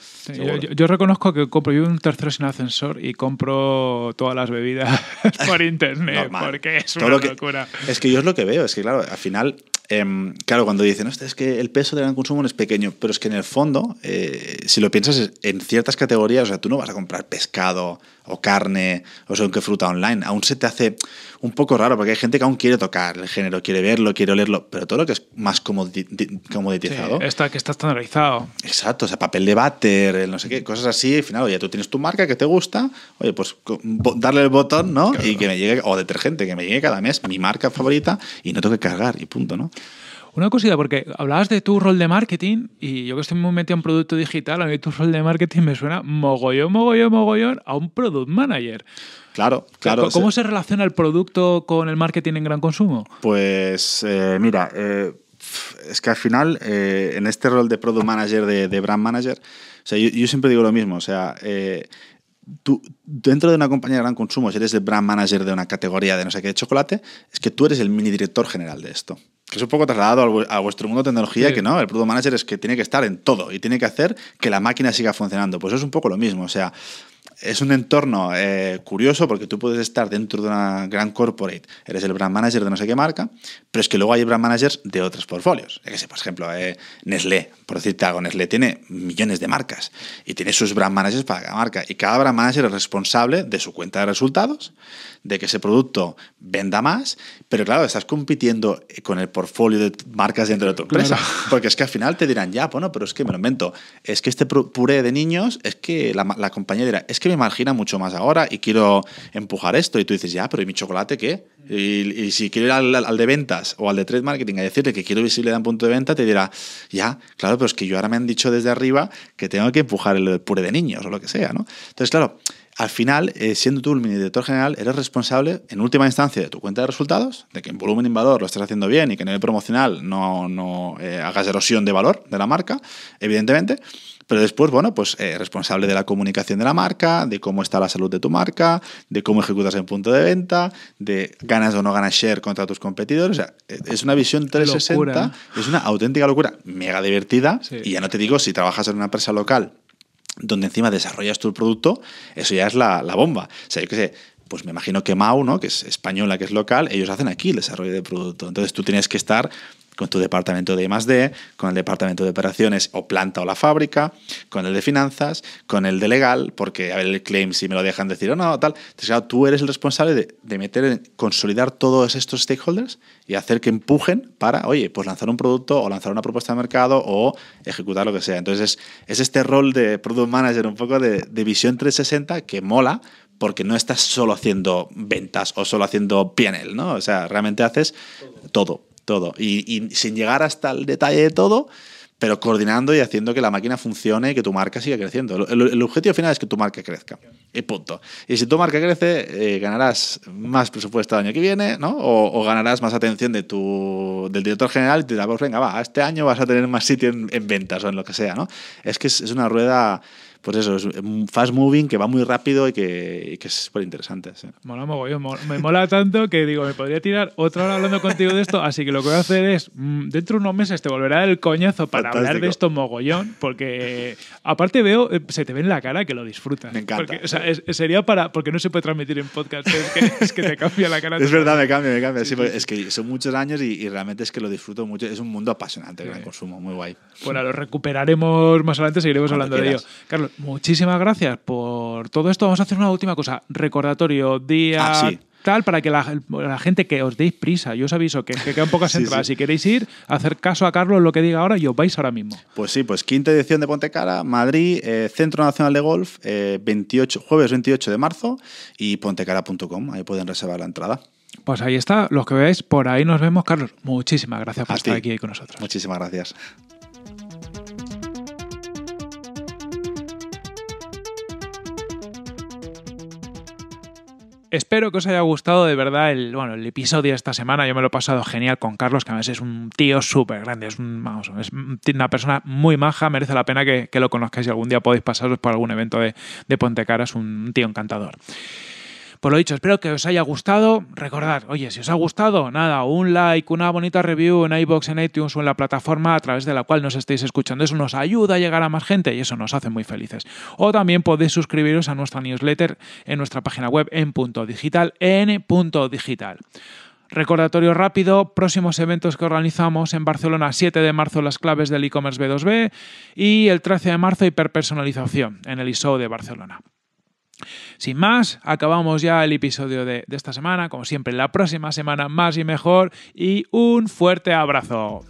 yo, reconozco que compro yo un tercero sin ascensor y compro todas las bebidas por internet, porque es una locura. es que yo es lo que veo, es que claro, al final Em, claro, cuando dicen, es que el peso del gran consumo no es pequeño, pero es que en el fondo, eh, si lo piensas en ciertas categorías, o sea, tú no vas a comprar pescado o carne o sea, que fruta online, aún se te hace un poco raro porque hay gente que aún quiere tocar el género, quiere verlo, quiere olerlo, pero todo lo que es más comoditizado. Sí, está, que está estandarizado. Exacto, o sea, papel de váter, no sé qué, cosas así, al final, oye, tú tienes tu marca que te gusta, oye, pues darle el botón, ¿no? Y que me llegue, o detergente, que me llegue cada mes mi marca favorita y no tengo que cargar y punto, ¿no? Una cosita, porque hablabas de tu rol de marketing y yo que estoy muy metido en producto digital, a mí tu rol de marketing me suena mogollón, mogollón, mogollón a un product manager. Claro, claro. ¿Cómo se relaciona el producto con el marketing en gran consumo? Pues eh, mira, eh, es que al final, eh, en este rol de product manager, de, brand manager, o sea, yo, siempre digo lo mismo, o sea, tú, dentro de una compañía de gran consumo, si eres el brand manager de una categoría de no sé qué de chocolate, es que tú eres el mini director general de esto que es un poco trasladado a vuestro mundo de tecnología, que no, el product manager es que tiene que estar en todo y tiene que hacer que la máquina siga funcionando. Pues es un poco lo mismo, o sea, es un entorno eh, curioso porque tú puedes estar dentro de una gran corporate, eres el brand manager de no sé qué marca, pero es que luego hay brand managers de otros portfolios. que sé, por ejemplo, eh, Nestlé, por decirte algo, Nestlé tiene millones de marcas y tiene sus brand managers para cada marca. Y cada brand manager es responsable de su cuenta de resultados, de que ese producto venda más, pero claro, estás compitiendo con el portfolio de marcas dentro de tu empresa, porque es que al final te dirán, ya, bueno, pero es que me lo invento, es que este puré de niños, es que la, la compañía dirá, es que me margina mucho más ahora y quiero empujar esto, y tú dices, ya, pero ¿y mi chocolate qué? Y, si quiero ir al, de ventas o al de trade marketing a decirle que quiero visibilidad en punto de venta, te dirá, ya, claro, pero es que yo ahora me han dicho desde arriba que tengo que empujar el puré de niños o lo que sea, ¿no? Entonces, claro, al final, eh, siendo tú el mini director general, eres responsable, en última instancia, de tu cuenta de resultados, de que en volumen y valor lo estés haciendo bien y que en el promocional no, no eh, hagas erosión de valor de la marca, evidentemente. Pero después, bueno, pues eh, responsable de la comunicación de la marca, de cómo está la salud de tu marca, de cómo ejecutas en punto de venta, de ganas o no ganas share contra tus competidores. O sea, es una visión 360, es una auténtica locura, mega divertida. Y ya no te digo, si trabajas en una empresa local donde encima desarrollas tu producto, eso ya es la, la bomba. O sea, yo qué sé, pues me imagino que Mau, ¿no? que es española, que es local, ellos hacen aquí el desarrollo de producto. Entonces tú tienes que estar con tu departamento de I+D, con el departamento de operaciones o planta o la fábrica, con el de finanzas, con el de legal, porque a ver el claim si me lo dejan decir o no, tal. Entonces, claro, tú eres el responsable de, de meter, consolidar todos estos stakeholders y hacer que empujen para, oye, pues lanzar un producto o lanzar una propuesta de mercado o ejecutar lo que sea. Entonces, es, este rol de product manager, un poco de, de visión 360 que mola, porque no estás solo haciendo ventas o solo haciendo PNL, ¿no? O sea, realmente haces todo todo. Y, sin llegar hasta el detalle de todo, pero coordinando y haciendo que la máquina funcione y que tu marca siga creciendo. El, objetivo final es que tu marca crezca. Y punto. Y si tu marca crece, eh, ganarás más presupuesto el año que viene, ¿no? O, ganarás más atención de tu, del director general y te dirá, pues venga, va, este año vas a tener más sitio en, ventas o en lo que sea, ¿no? Es que es, es una rueda pues eso, es fast moving, que va muy rápido y que, es súper interesante. Mola me mola tanto que digo, me podría tirar otra hora hablando contigo de esto, así que lo que voy a hacer es, mm, dentro de unos meses te volverá el coñazo para hablar de esto mogollón, porque aparte veo, eh, se te ve en la cara que lo disfrutas. Me encanta. Porque, o sea, sería para, porque no se puede transmitir en podcast, es que, te cambia la cara. es verdad, me cambia, me cambia. Sí, es que son muchos años y, realmente es que lo disfruto mucho. Es un mundo apasionante el gran consumo, muy guay. Bueno, lo recuperaremos más adelante, seguiremos hablando de ello. Carlos, muchísimas gracias por todo esto. Vamos a hacer una última cosa. Recordatorio, día ah, tal, para que la, gente que os deis prisa, yo os aviso que, que quedan pocas entradas. Si queréis ir, hacer caso a Carlos lo que diga ahora y os vais ahora mismo. Pues sí, pues quinta edición de Pontecara, Madrid, eh, Centro Nacional de Golf, 28, eh, jueves 28 de marzo y pontecara.com. Ahí pueden reservar la entrada. Pues ahí está, los que veáis, por ahí nos vemos, Carlos. Muchísimas gracias por estar aquí con nosotros. Muchísimas gracias. Espero que os haya gustado de verdad el, bueno, el episodio de esta semana. Yo me lo he pasado genial con Carlos, que además es un tío súper grande, es, es una persona muy maja, merece la pena que, lo conozcáis y algún día podéis pasaros por algún evento de, de Pontecara, es un tío encantador. Por lo dicho, espero que os haya gustado. Recordad, oye, si os ha gustado, nada, un like, una bonita review en iBox, en iTunes o en la plataforma a través de la cual nos estéis escuchando. Eso nos ayuda a llegar a más gente y eso nos hace muy felices. O también podéis suscribiros a nuestra newsletter en nuestra página web en punto digital, en punto digital. Recordatorio rápido, próximos eventos que organizamos en Barcelona, 7 de marzo las claves del e-commerce B2B y el 13 de marzo hiperpersonalización en el ISO de Barcelona. Sin más, acabamos ya el episodio de, esta semana. Como siempre, la próxima semana más y mejor. Y un fuerte abrazo.